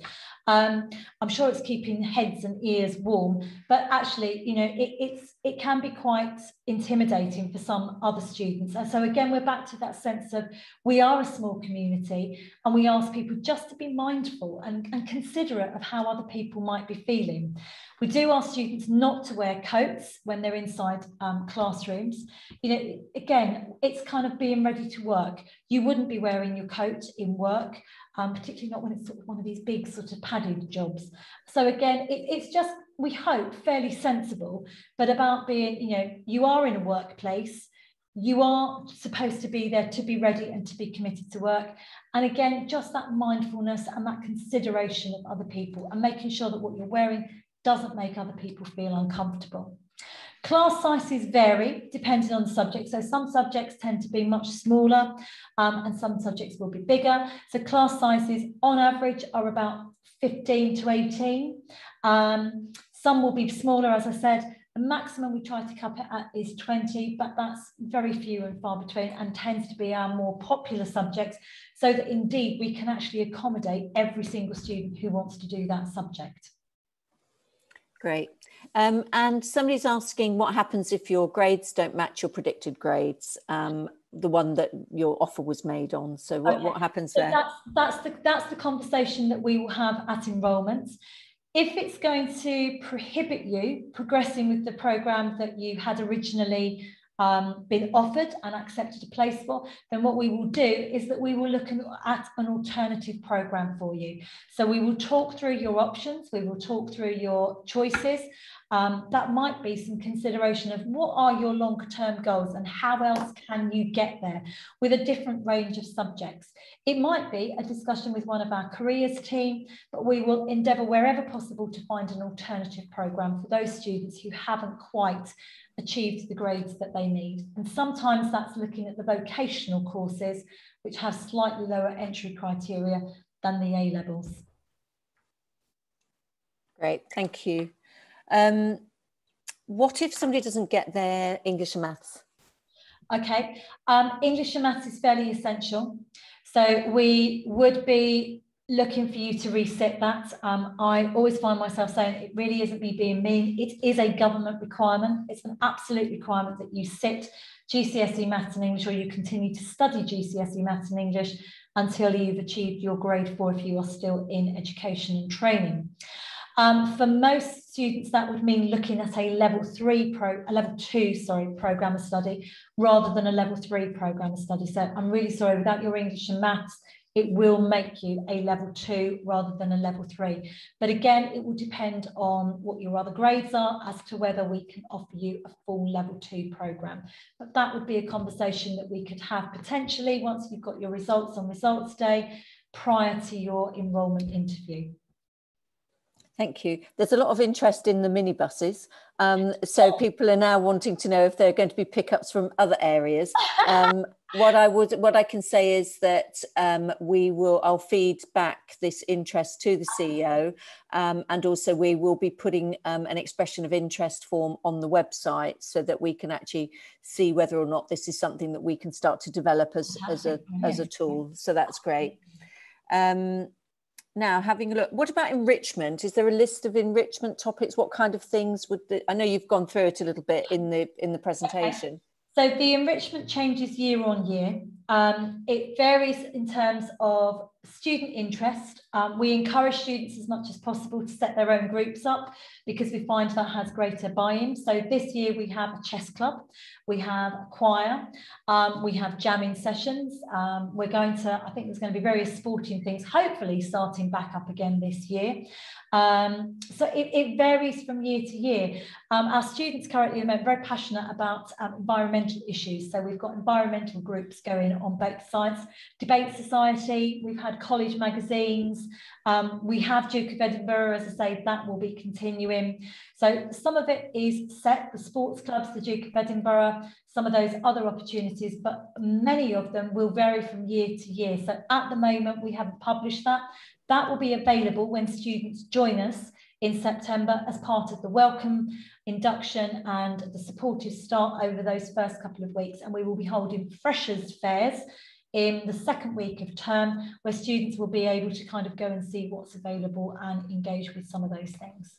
Um, I'm sure it's keeping heads and ears warm, but actually, you know, it, it's it can be quite intimidating for some other students. And so again, we're back to that sense of we are a small community and we ask people just to be mindful and, and considerate of how other people might be feeling. We do ask students not to wear coats when they're inside um, classrooms. You know, again, it's kind of being ready to work. You wouldn't be wearing your coat in work um, particularly not when it's sort of one of these big sort of padded jobs. So again, it, it's just, we hope, fairly sensible, but about being, you know, you are in a workplace, you are supposed to be there to be ready and to be committed to work. And again, just that mindfulness and that consideration of other people and making sure that what you're wearing doesn't make other people feel uncomfortable. Class sizes vary depending on the subject. So some subjects tend to be much smaller um, and some subjects will be bigger. So class sizes on average are about 15 to 18. Um, some will be smaller, as I said. The maximum we try to cap it at is 20, but that's very few and far between and tends to be our more popular subjects so that indeed we can actually accommodate every single student who wants to do that subject. Great. Um, and somebody's asking what happens if your grades don't match your predicted grades, um, the one that your offer was made on. So what, okay. what happens so there? That's, that's, the, that's the conversation that we will have at enrolment. If it's going to prohibit you progressing with the programme that you had originally um, been offered and accepted a place for, then what we will do is that we will look at an alternative program for you. So we will talk through your options, we will talk through your choices. Um, that might be some consideration of what are your longer term goals and how else can you get there with a different range of subjects. It might be a discussion with one of our careers team, but we will endeavour wherever possible to find an alternative program for those students who haven't quite achieved the grades that they need. And sometimes that's looking at the vocational courses, which have slightly lower entry criteria than the A levels. Great, thank you. Um, what if somebody doesn't get their English and maths? Okay, um, English and maths is fairly essential. So we would be looking for you to reset that. Um, I always find myself saying it really isn't me being mean. It is a government requirement. It's an absolute requirement that you sit GCSE Maths and English or you continue to study GCSE Maths and English until you've achieved your grade four if you are still in education and training. Um, for most students, that would mean looking at a level three pro, a level two, sorry, program of study rather than a level three program of study. So I'm really sorry, without your English and maths, it will make you a level two rather than a level three. But again, it will depend on what your other grades are as to whether we can offer you a full level two program. But that would be a conversation that we could have potentially once you've got your results on results day prior to your enrolment interview. Thank you. There's a lot of interest in the minibuses. Um, so oh. people are now wanting to know if there are going to be pickups from other areas. Um, what I would, what I can say is that um, we will, I'll feed back this interest to the CEO, um, and also we will be putting um, an expression of interest form on the website so that we can actually see whether or not this is something that we can start to develop as, as a as a tool. So that's great. Um, now having a look what about enrichment? Is there a list of enrichment topics? What kind of things would the, i know you've gone through it a little bit in the in the presentation. So the enrichment changes year on year Um, it varies in terms of student interest. Um, we encourage students as much as possible to set their own groups up because we find that has greater buy-in. So this year we have a chess club, we have a choir, um, we have jamming sessions. Um, we're going to, I think there's going to be various sporting things, hopefully starting back up again this year. Um, so it, it, varies from year to year. Um, our students currently are very passionate about environmental issues. So we've got environmental groups going on both sides. Debate Society, we've had college magazines, um, we have Duke of Edinburgh, as I say, that will be continuing. So some of it is set, the sports clubs, the Duke of Edinburgh, some of those other opportunities, but many of them will vary from year to year. So at the moment, we haven't published that. That will be available when students join us in September as part of the welcome, induction and the supportive start over those first couple of weeks. And we will be holding freshers fairs in the second week of term where students will be able to kind of go and see what's available and engage with some of those things.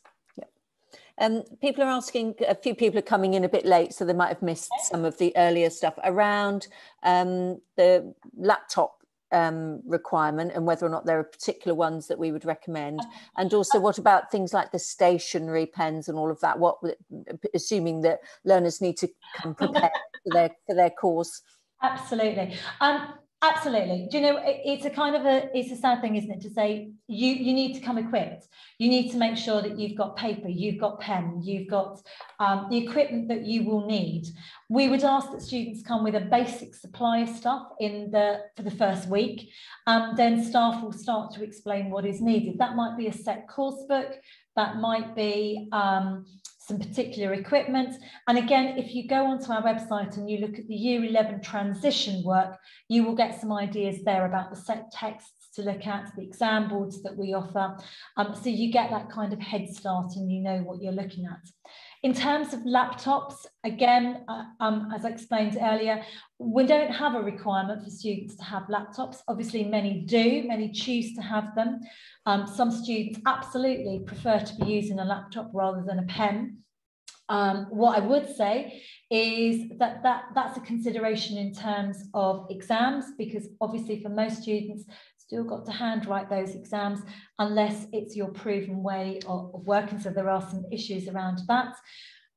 Um, people are asking, a few people are coming in a bit late, so they might have missed some of the earlier stuff around um, the laptop um, requirement and whether or not there are particular ones that we would recommend. And also, what about things like the stationary pens and all of that? What, assuming that learners need to come prepared for their for their course. Absolutely. Um, Absolutely. Do you know, it's a kind of a, it's a sad thing, isn't it, to say you, you need to come equipped. You need to make sure that you've got paper, you've got pen, you've got um, the equipment that you will need. We would ask that students come with a basic supply of stuff in the, for the first week. and then staff will start to explain what is needed. That might be a set course book, that might be um, some particular equipment. And again, if you go onto our website and you look at the Year 11 transition work, you will get some ideas there about the set texts to look at, the exam boards that we offer. Um, so you get that kind of head start and you know what you're looking at. In terms of laptops, again, uh, um, as I explained earlier, we don't have a requirement for students to have laptops. Obviously, many do, many choose to have them. Um, some students absolutely prefer to be using a laptop rather than a pen. Um, what I would say is that, that that's a consideration in terms of exams, because obviously for most students, still got to handwrite those exams unless it's your proven way of, of working. So there are some issues around that.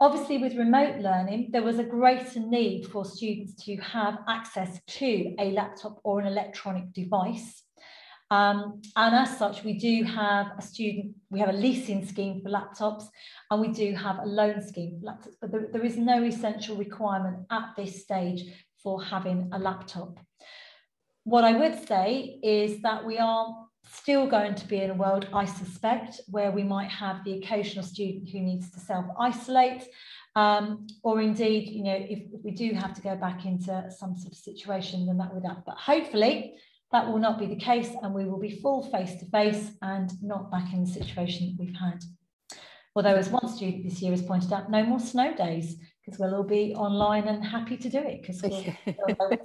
Obviously, with remote learning, there was a greater need for students to have access to a laptop or an electronic device. Um, and as such, we do have a student, we have a leasing scheme for laptops, and we do have a loan scheme for laptops, but there, there is no essential requirement at this stage for having a laptop. What I would say is that we are still going to be in a world, I suspect, where we might have the occasional student who needs to self-isolate, um, or indeed, you know, if, we do have to go back into some sort of situation, then that would happen. But hopefully, that will not be the case and we will be full face-to-face and not back in the situation that we've had. Although as one student this year has pointed out, no more snow days because we'll all be online and happy to do it because we'll,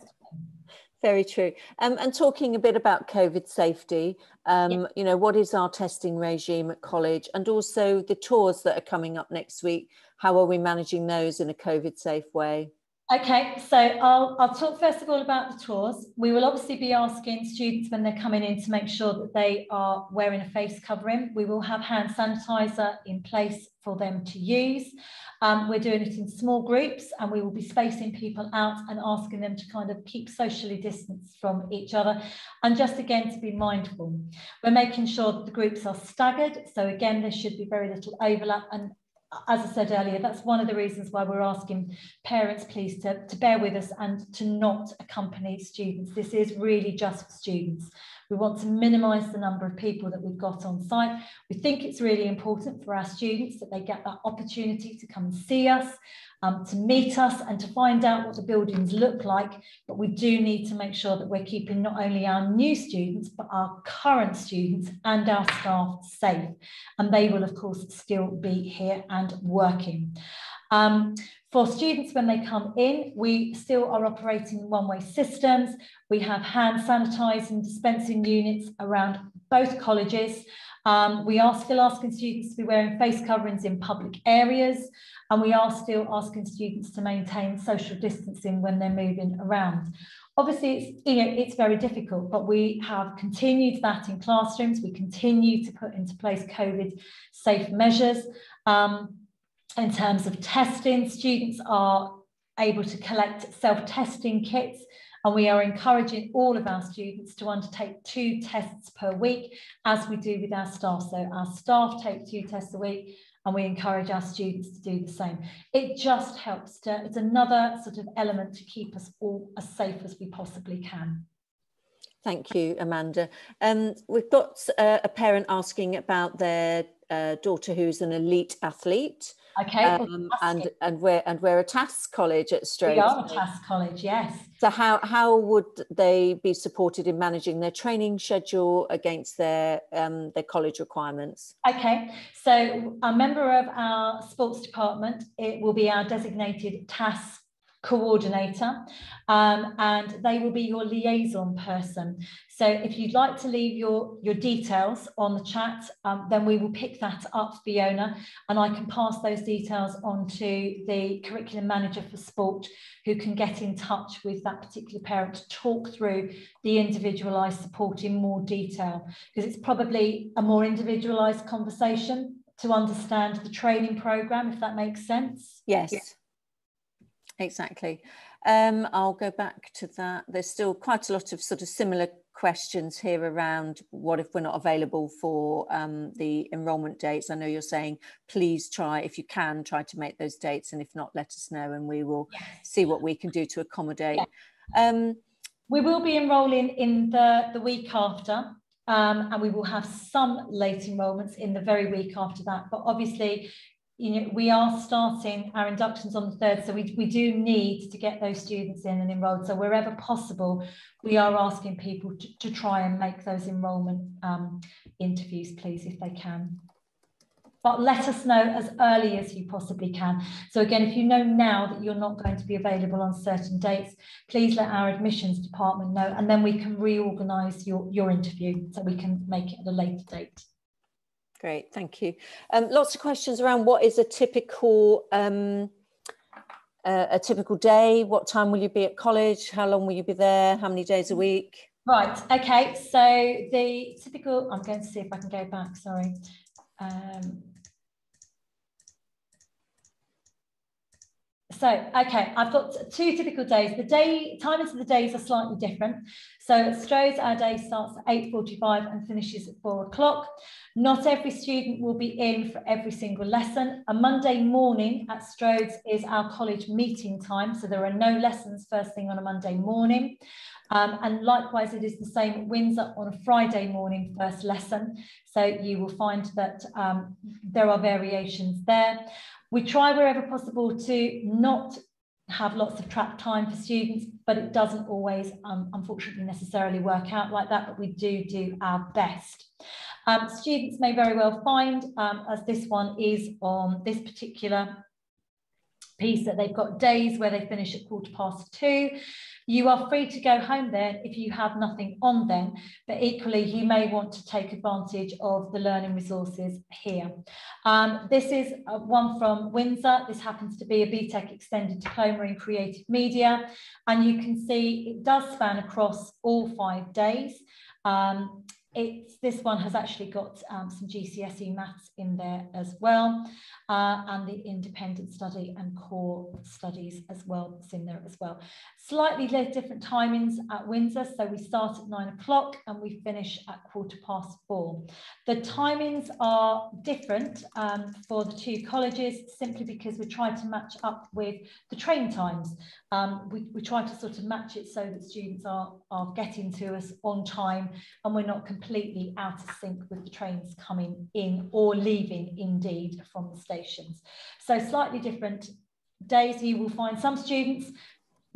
Very true. Um, and talking a bit about COVID safety, um, yeah. you know, what is our testing regime at college and also the tours that are coming up next week? How are we managing those in a COVID safe way? Okay, so I'll, I'll talk first of all about the tours. We will obviously be asking students when they're coming in to make sure that they are wearing a face covering. We will have hand sanitizer in place for them to use. Um, we're doing it in small groups and we will be spacing people out and asking them to kind of keep socially distanced from each other. And just again, to be mindful, we're making sure that the groups are staggered. So again, there should be very little overlap and as I said earlier, that's one of the reasons why we're asking parents, please, to, to bear with us and to not accompany students. This is really just for students. We want to minimise the number of people that we've got on site. We think it's really important for our students that they get that opportunity to come and see us um, to meet us and to find out what the buildings look like. But we do need to make sure that we're keeping not only our new students, but our current students and our staff safe. And they will, of course, still be here and working. Um, for students, when they come in, we still are operating one-way systems. We have hand sanitising dispensing units around both colleges. Um, we are still asking students to be wearing face coverings in public areas, and we are still asking students to maintain social distancing when they're moving around. Obviously, it's, you know, it's very difficult, but we have continued that in classrooms. We continue to put into place COVID safe measures. Um, in terms of testing, students are able to collect self-testing kits and we are encouraging all of our students to undertake two tests per week as we do with our staff. So our staff take two tests a week and we encourage our students to do the same. It just helps to, it's another sort of element to keep us all as safe as we possibly can. Thank you, Amanda. Um, we've got uh, a parent asking about their uh, daughter who's an elite athlete. Okay. Um, and and we're and we're a TASS college at Stroud. We are a TASS college, yes. So how how would they be supported in managing their training schedule against their um, their college requirements? Okay, so a member of our sports department, it will be our designated TASS coordinator um, and they will be your liaison person. So if you'd like to leave your, your details on the chat, um, then we will pick that up, Fiona, and I can pass those details on to the curriculum manager for sport who can get in touch with that particular parent to talk through the individualised support in more detail because it's probably a more individualised conversation to understand the training programme, if that makes sense. Yes. Exactly. Um, I'll go back to that. There's still quite a lot of sort of similar questions here around what if we're not available for um, the enrolment dates. I know you're saying please try, if you can, try to make those dates, and if not, let us know and we will yes. see what we can do to accommodate. Yeah. Um, we will be enrolling in the, the week after. Um, and we will have some late enrolments in the very week after that. But obviously, you know, we are starting our inductions on the third, so we, we do need to get those students in and enrolled. So wherever possible, we are asking people to, to try and make those enrolment um, interviews, please, if they can. But let us know as early as you possibly can. So again, if you know now that you're not going to be available on certain dates, please let our admissions department know, and then we can reorganise your, your interview so we can make it at a later date. Great, thank you. Um, lots of questions around what is a typical um, uh, a typical day? What time will you be at college? How long will you be there? How many days a week? Right. Okay. So the typical. I'm going to see if I can go back. Sorry. Um, So, okay, I've got two typical days. The day timings of the days are slightly different. So at Strode's, our day starts at 8.45 and finishes at 4 o'clock. Not every student will be in for every single lesson. A Monday morning at Strode's is our college meeting time. So there are no lessons first thing on a Monday morning. Um, and likewise, it is the same at Windsor on a Friday morning first lesson. So you will find that um, there are variations there. We try wherever possible to not have lots of trap time for students, but it doesn't always, um, unfortunately, necessarily work out like that, but we do do our best. Um, students may very well find, um, as this one is on this particular piece, that they've got days where they finish at quarter past two, you are free to go home then if you have nothing on then, but equally you may want to take advantage of the learning resources here. Um, this is uh, one from Windsor. This happens to be a BTEC Extended Diploma in Creative Media, and you can see it does span across all five days. Um, it's, this one has actually got um, some GCSE maths in there as well, uh, and the independent study and core studies as well, that's in there as well. Slightly different timings at Windsor, so we start at nine o'clock and we finish at quarter past four. The timings are different um, for the two colleges simply because we try to match up with the train times. Um, we, we try to sort of match it so that students are, are getting to us on time and we're not completely out of sync with the trains coming in or leaving indeed from the stations. So slightly different days you will find some students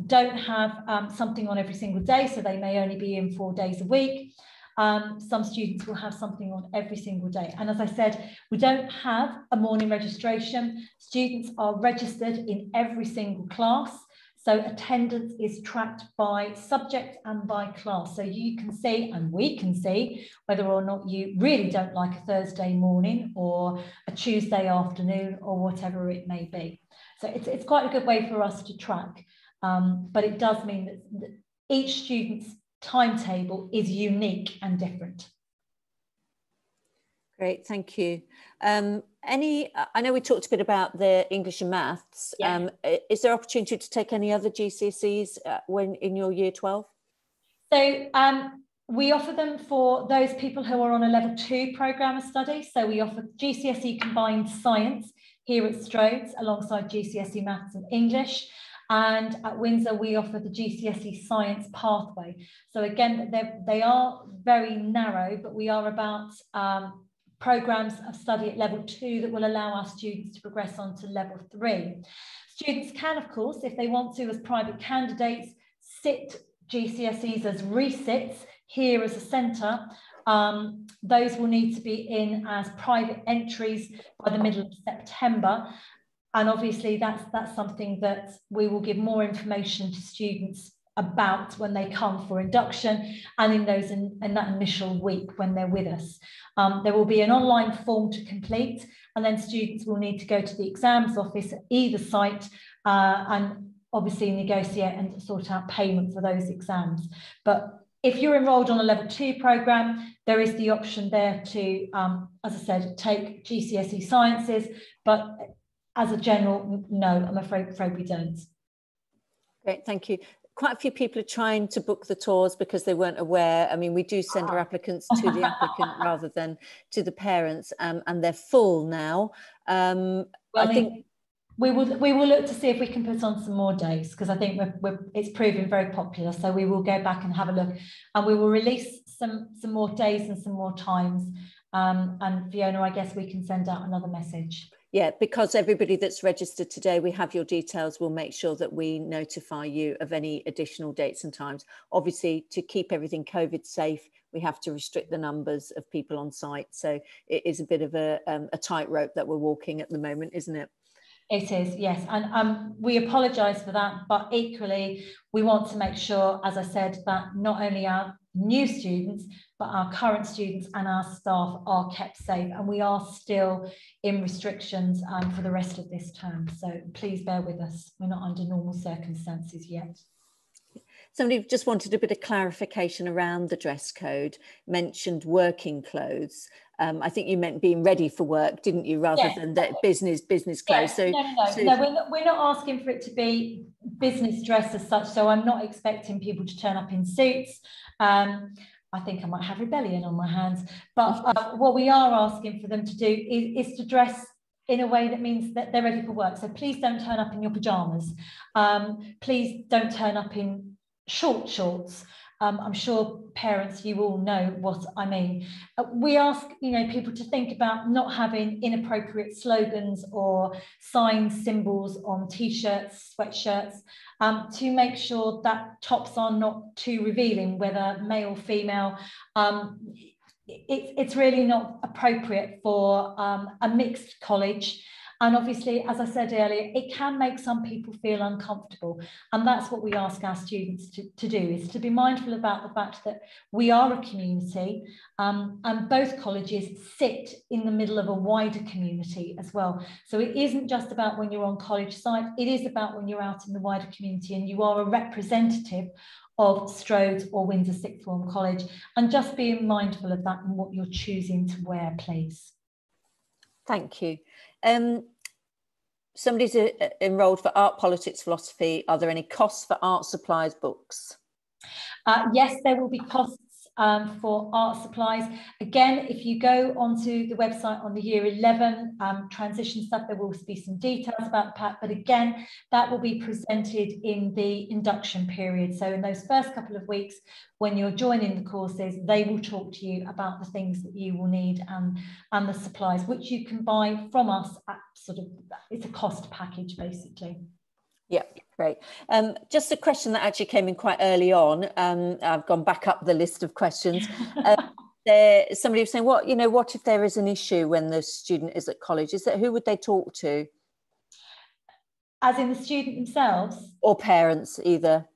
don't have um, something on every single day, so they may only be in four days a week. Um, some students will have something on every single day. And as I said, we don't have a morning registration. Students are registered in every single class. So attendance is tracked by subject and by class. So you can see, and we can see, whether or not you really don't like a Thursday morning or a Tuesday afternoon or whatever it may be. So it's, it's quite a good way for us to track. Um, but it does mean that, that each student's timetable is unique and different. Great, thank you. Um, any, I know we talked a bit about the English and maths. Yeah. Um, is there opportunity to take any other GCSEs uh, when in your year 12? So um, we offer them for those people who are on a level two programme of study. So we offer GCSE combined science here at Strode's alongside GCSE maths and English. And at Windsor, we offer the GCSE science pathway. So again, they are very narrow, but we are about um, programs of study at level two that will allow our students to progress on to level three. Students can, of course, if they want to, as private candidates, sit GCSEs as resits here as a centre. Um, those will need to be in as private entries by the middle of September. And obviously that's, that's something that we will give more information to students about when they come for induction and in those in, in that initial week when they're with us. Um, there will be an online form to complete and then students will need to go to the exams office at either site uh, and obviously negotiate and sort out payment for those exams. But if you're enrolled on a level two programme, there is the option there to, um, as I said, take GCSE sciences, but as a general, no, I'm afraid, afraid we don't. Great, thank you quite a few people are trying to book the tours because they weren't aware. I mean, we do send our ah. applicants to the applicant rather than to the parents, um, and they're full now. Um, well, I think we will we will look to see if we can put on some more days because I think we're, we're, it's proving very popular. So we will go back and have a look, and we will release some some more days and some more times. Um, and Fiona, I guess we can send out another message yeah, because everybody that's registered today, we have your details. We'll make sure that we notify you of any additional dates and times. Obviously, to keep everything COVID safe, we have to restrict the numbers of people on site. So it is a bit of a, um, a tightrope that we're walking at the moment, isn't it? It is, yes. And um, we apologise for that, but equally, we want to make sure, as I said, that not only our new students, but our current students and our staff are kept safe. And we are still in restrictions um, for the rest of this term. So please bear with us. We're not under normal circumstances yet. Somebody just wanted a bit of clarification around the dress code, mentioned working clothes. Um, I think you meant being ready for work, didn't you, rather yes. than that business business clothes. Yes. So, no, no, no. So, no we're, not, we're not asking for it to be business dress as such. So I'm not expecting people to turn up in suits. Um, I think I might have rebellion on my hands. But uh, what we are asking for them to do is, is, to dress in a way that means that they're ready for work. So please don't turn up in your pajamas. Um, please don't turn up in short shorts. Um, I'm sure parents, you all know what I mean. Uh, we ask, you know, people to think about not having inappropriate slogans or signs, symbols on t-shirts, sweatshirts, um, to make sure that tops are not too revealing, whether male, or female. Um, it, it's really not appropriate for um, a mixed college and obviously, as I said earlier, it can make some people feel uncomfortable. And that's what we ask our students to, to do, is to be mindful about the fact that we are a community um, and both colleges sit in the middle of a wider community as well. So it isn't just about when you're on college site, it is about when you're out in the wider community and you are a representative of Strode's or Windsor Sixth Form College and just being mindful of that and what you're choosing to wear, please. Thank you. Um, somebody's uh, enrolled for art, politics, philosophy. Are there any costs for art supplies books? Uh, yes, there will be costs um, for art supplies. Again, if you go onto the website on the year 11 um, transition stuff, there will be some details about pack, but again, that will be presented in the induction period. So in those first couple of weeks, when you're joining the courses, they will talk to you about the things that you will need and, and the supplies, which you can buy from us at sort of, it's a cost package basically. Great. Um, just a question that actually came in quite early on. Um, I've gone back up the list of questions. Uh, there, somebody was saying, "What you know? What if there is an issue when the student is at college? Is that who would they talk to?" As in the student themselves, or parents, either.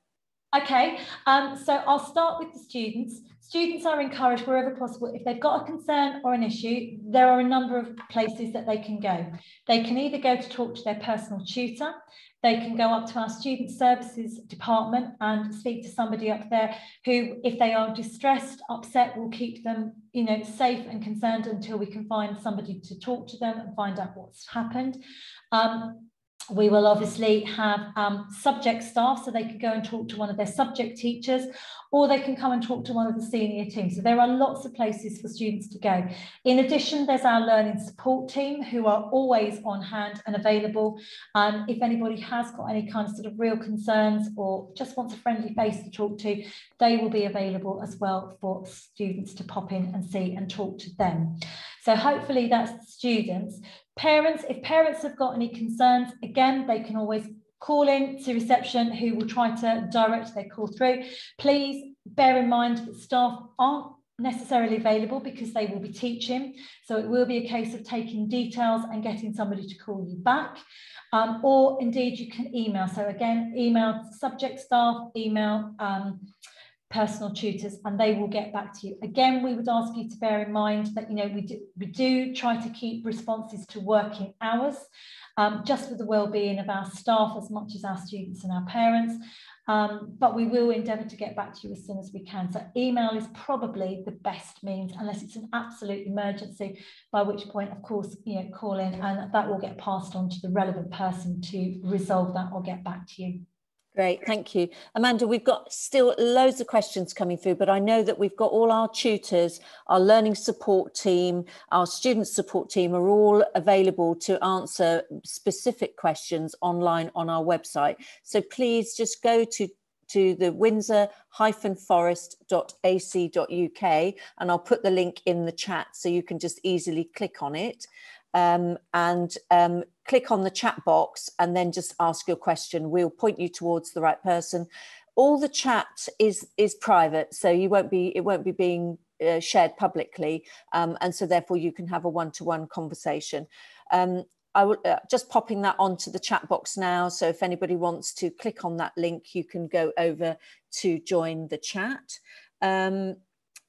Okay, um, so I'll start with the students. Students are encouraged wherever possible, if they've got a concern or an issue, there are a number of places that they can go. They can either go to talk to their personal tutor, they can go up to our student services department and speak to somebody up there who, if they are distressed, upset, will keep them, you know, safe and concerned until we can find somebody to talk to them and find out what's happened. Um, we will obviously have um, subject staff so they can go and talk to one of their subject teachers or they can come and talk to one of the senior teams. So there are lots of places for students to go. In addition, there's our learning support team who are always on hand and available. And if anybody has got any kind of sort of real concerns or just wants a friendly face to talk to, they will be available as well for students to pop in and see and talk to them. So hopefully that's students. Parents, if parents have got any concerns, again, they can always call in to reception who will try to direct their call through. Please bear in mind that staff aren't necessarily available because they will be teaching. So it will be a case of taking details and getting somebody to call you back. Um, or indeed you can email. So again, email subject staff, email um, personal tutors and they will get back to you. Again, we would ask you to bear in mind that, you know, we do, we do try to keep responses to working hours um, just for the well-being of our staff as much as our students and our parents. Um, but we will endeavour to get back to you as soon as we can. So email is probably the best means, unless it's an absolute emergency, by which point, of course, you know, call in and that will get passed on to the relevant person to resolve that or get back to you. Great, thank you. Amanda, we've got still loads of questions coming through, but I know that we've got all our tutors, our learning support team, our student support team are all available to answer specific questions online on our website. So please just go to to the windsor-forest.ac.uk and I'll put the link in the chat so you can just easily click on it um, and um, click on the chat box and then just ask your question. We'll point you towards the right person. All the chat is is private, so you won't be it won't be being uh, shared publicly, um, and so therefore you can have a one-to-one conversation. Um, I will uh, just popping that onto the chat box now. So if anybody wants to click on that link, you can go over to join the chat. Um,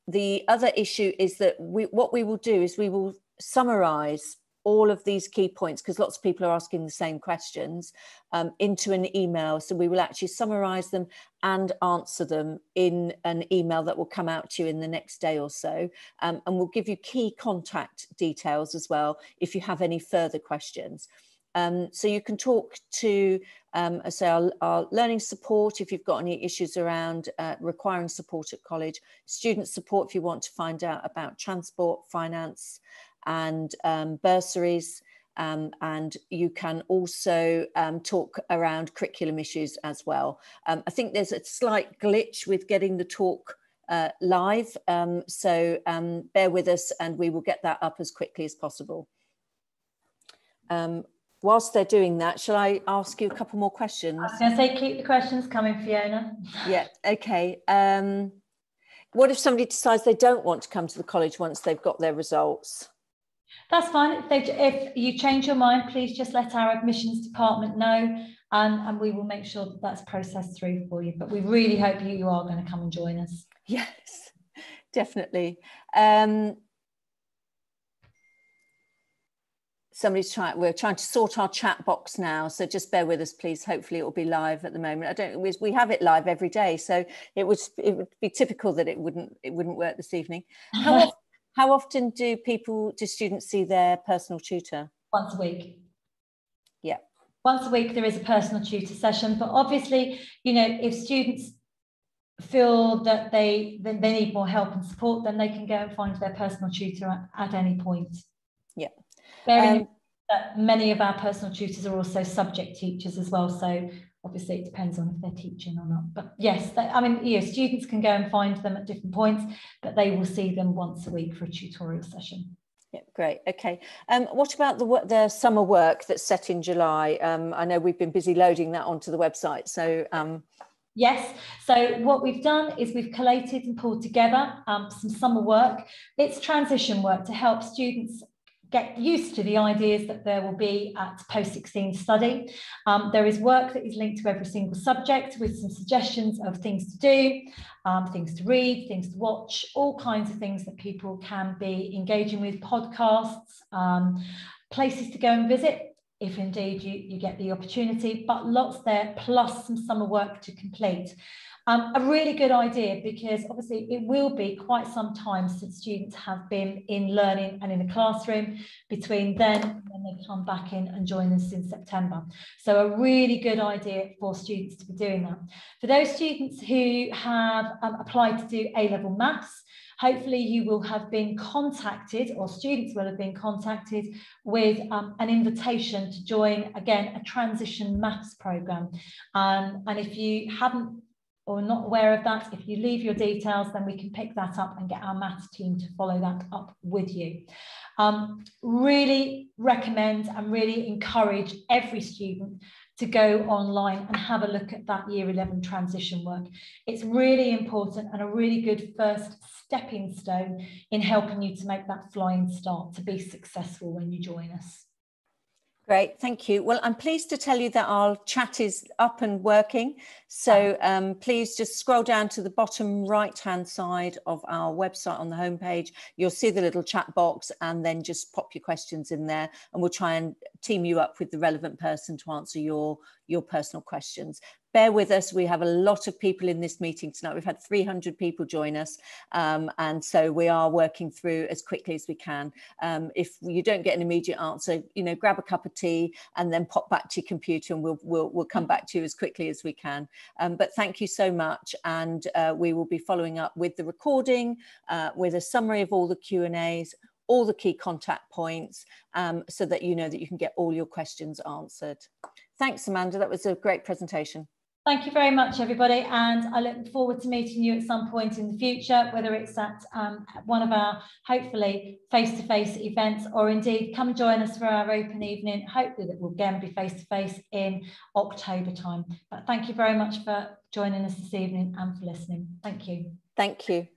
the other issue is that we, what we will do is we will summarize all of these key points, because lots of people are asking the same questions, um, into an email. So we will actually summarize them and answer them in an email that will come out to you in the next day or so. Um, and we'll give you key contact details as well if you have any further questions. Um, so you can talk to, um, say, our, our, learning support if you've got any issues around uh, requiring support at college, student support if you want to find out about transport, finance, and um, bursaries. Um, and you can also um, talk around curriculum issues as well. Um, I think there's a slight glitch with getting the talk uh, live, um, so um, bear with us and we will get that up as quickly as possible. Um, whilst they're doing that, shall I ask you a couple more questions? I was going to say, keep the questions coming, Fiona. yeah, okay. what if somebody decides they don't want to come to the college once they've got their results? That's fine. If, they, if you change your mind, please just let our admissions department know and, and we will make sure that that's processed through for you. But we really hope you, you are going to come and join us. Yes, definitely. Um, somebody's trying we're trying to sort our chat box now so just bear with us please hopefully it will be live at the moment i don't we, we have it live every day so it would it would be typical that it wouldn't it wouldn't work this evening how, how often do people, do students see their personal tutor? Once a week. Yeah. Once a week there is a personal tutor session, but obviously, you know, if students feel that they they need more help and support, then they can go and find their personal tutor at, at any point. Yeah. Bearing um, that many of our personal tutors are also subject teachers as well, so obviously it depends on if they're teaching or not but yes they, i mean yeah students can go and find them at different points but they will see them once a week for a tutorial session Yeah, great. Okay. Um, what about the the summer work that's set in July? Um, I know we've been busy loading that onto the website. So um... yes. So what we've done is we've collated and pulled together um, some summer work. It's transition work to help students get used to the ideas that there will be at post-16 study. Um, there is work that is linked to every single subject with some suggestions of things to do, um, things to read, things to watch, all kinds of things that people can be engaging with, podcasts, um, places to go and visit if indeed you, you get the opportunity, but lots there, plus some summer work to complete. Um, a really good idea because obviously it will be quite some time since students have been in learning and in the classroom between then and when they come back in and join us in September. So a really good idea for students to be doing that. For those students who have um, applied to do A-level maths, hopefully you will have been contacted or students will have been contacted with um, an invitation to join again a transition maths program um, and if you haven't or not aware of that, if you leave your details, then we can pick that up and get our maths team to follow that up with you. Um, really recommend and really encourage every student to go online and have a look at that year 11 transition work. It's really important and a really good first stepping stone in helping you to make that flying start to be successful when you join us. Great, thank you. Well, I'm pleased to tell you that our chat is up and working. So um, please just scroll down to the bottom right hand side of our website on the homepage. You'll see the little chat box and then just pop your questions in there and we'll try and team you up with the relevant person to answer your, your personal questions bear with us. We have a lot of people in this meeting tonight. We've had 300 people join us. Um, and so we are working through as quickly as we can. Um, if you don't get an immediate answer, you know, grab a cup of tea and then pop back to your computer and we'll, we'll, we'll come back to you as quickly as we can. Um, but thank you so much. And uh, we will be following up with the recording, uh, with a summary of all the Q&As, all the key contact points um, so that you know that you can get all your questions answered. Thanks, Amanda. That was a great presentation. Thank you very much, everybody, and I look forward to meeting you at some point in the future, whether it's at um, one of our hopefully face-to-face events or indeed come join us for our open evening. Hopefully that will again be face-to-face -face in October time. But thank you very much for joining us this evening and for listening. Thank you. Thank you.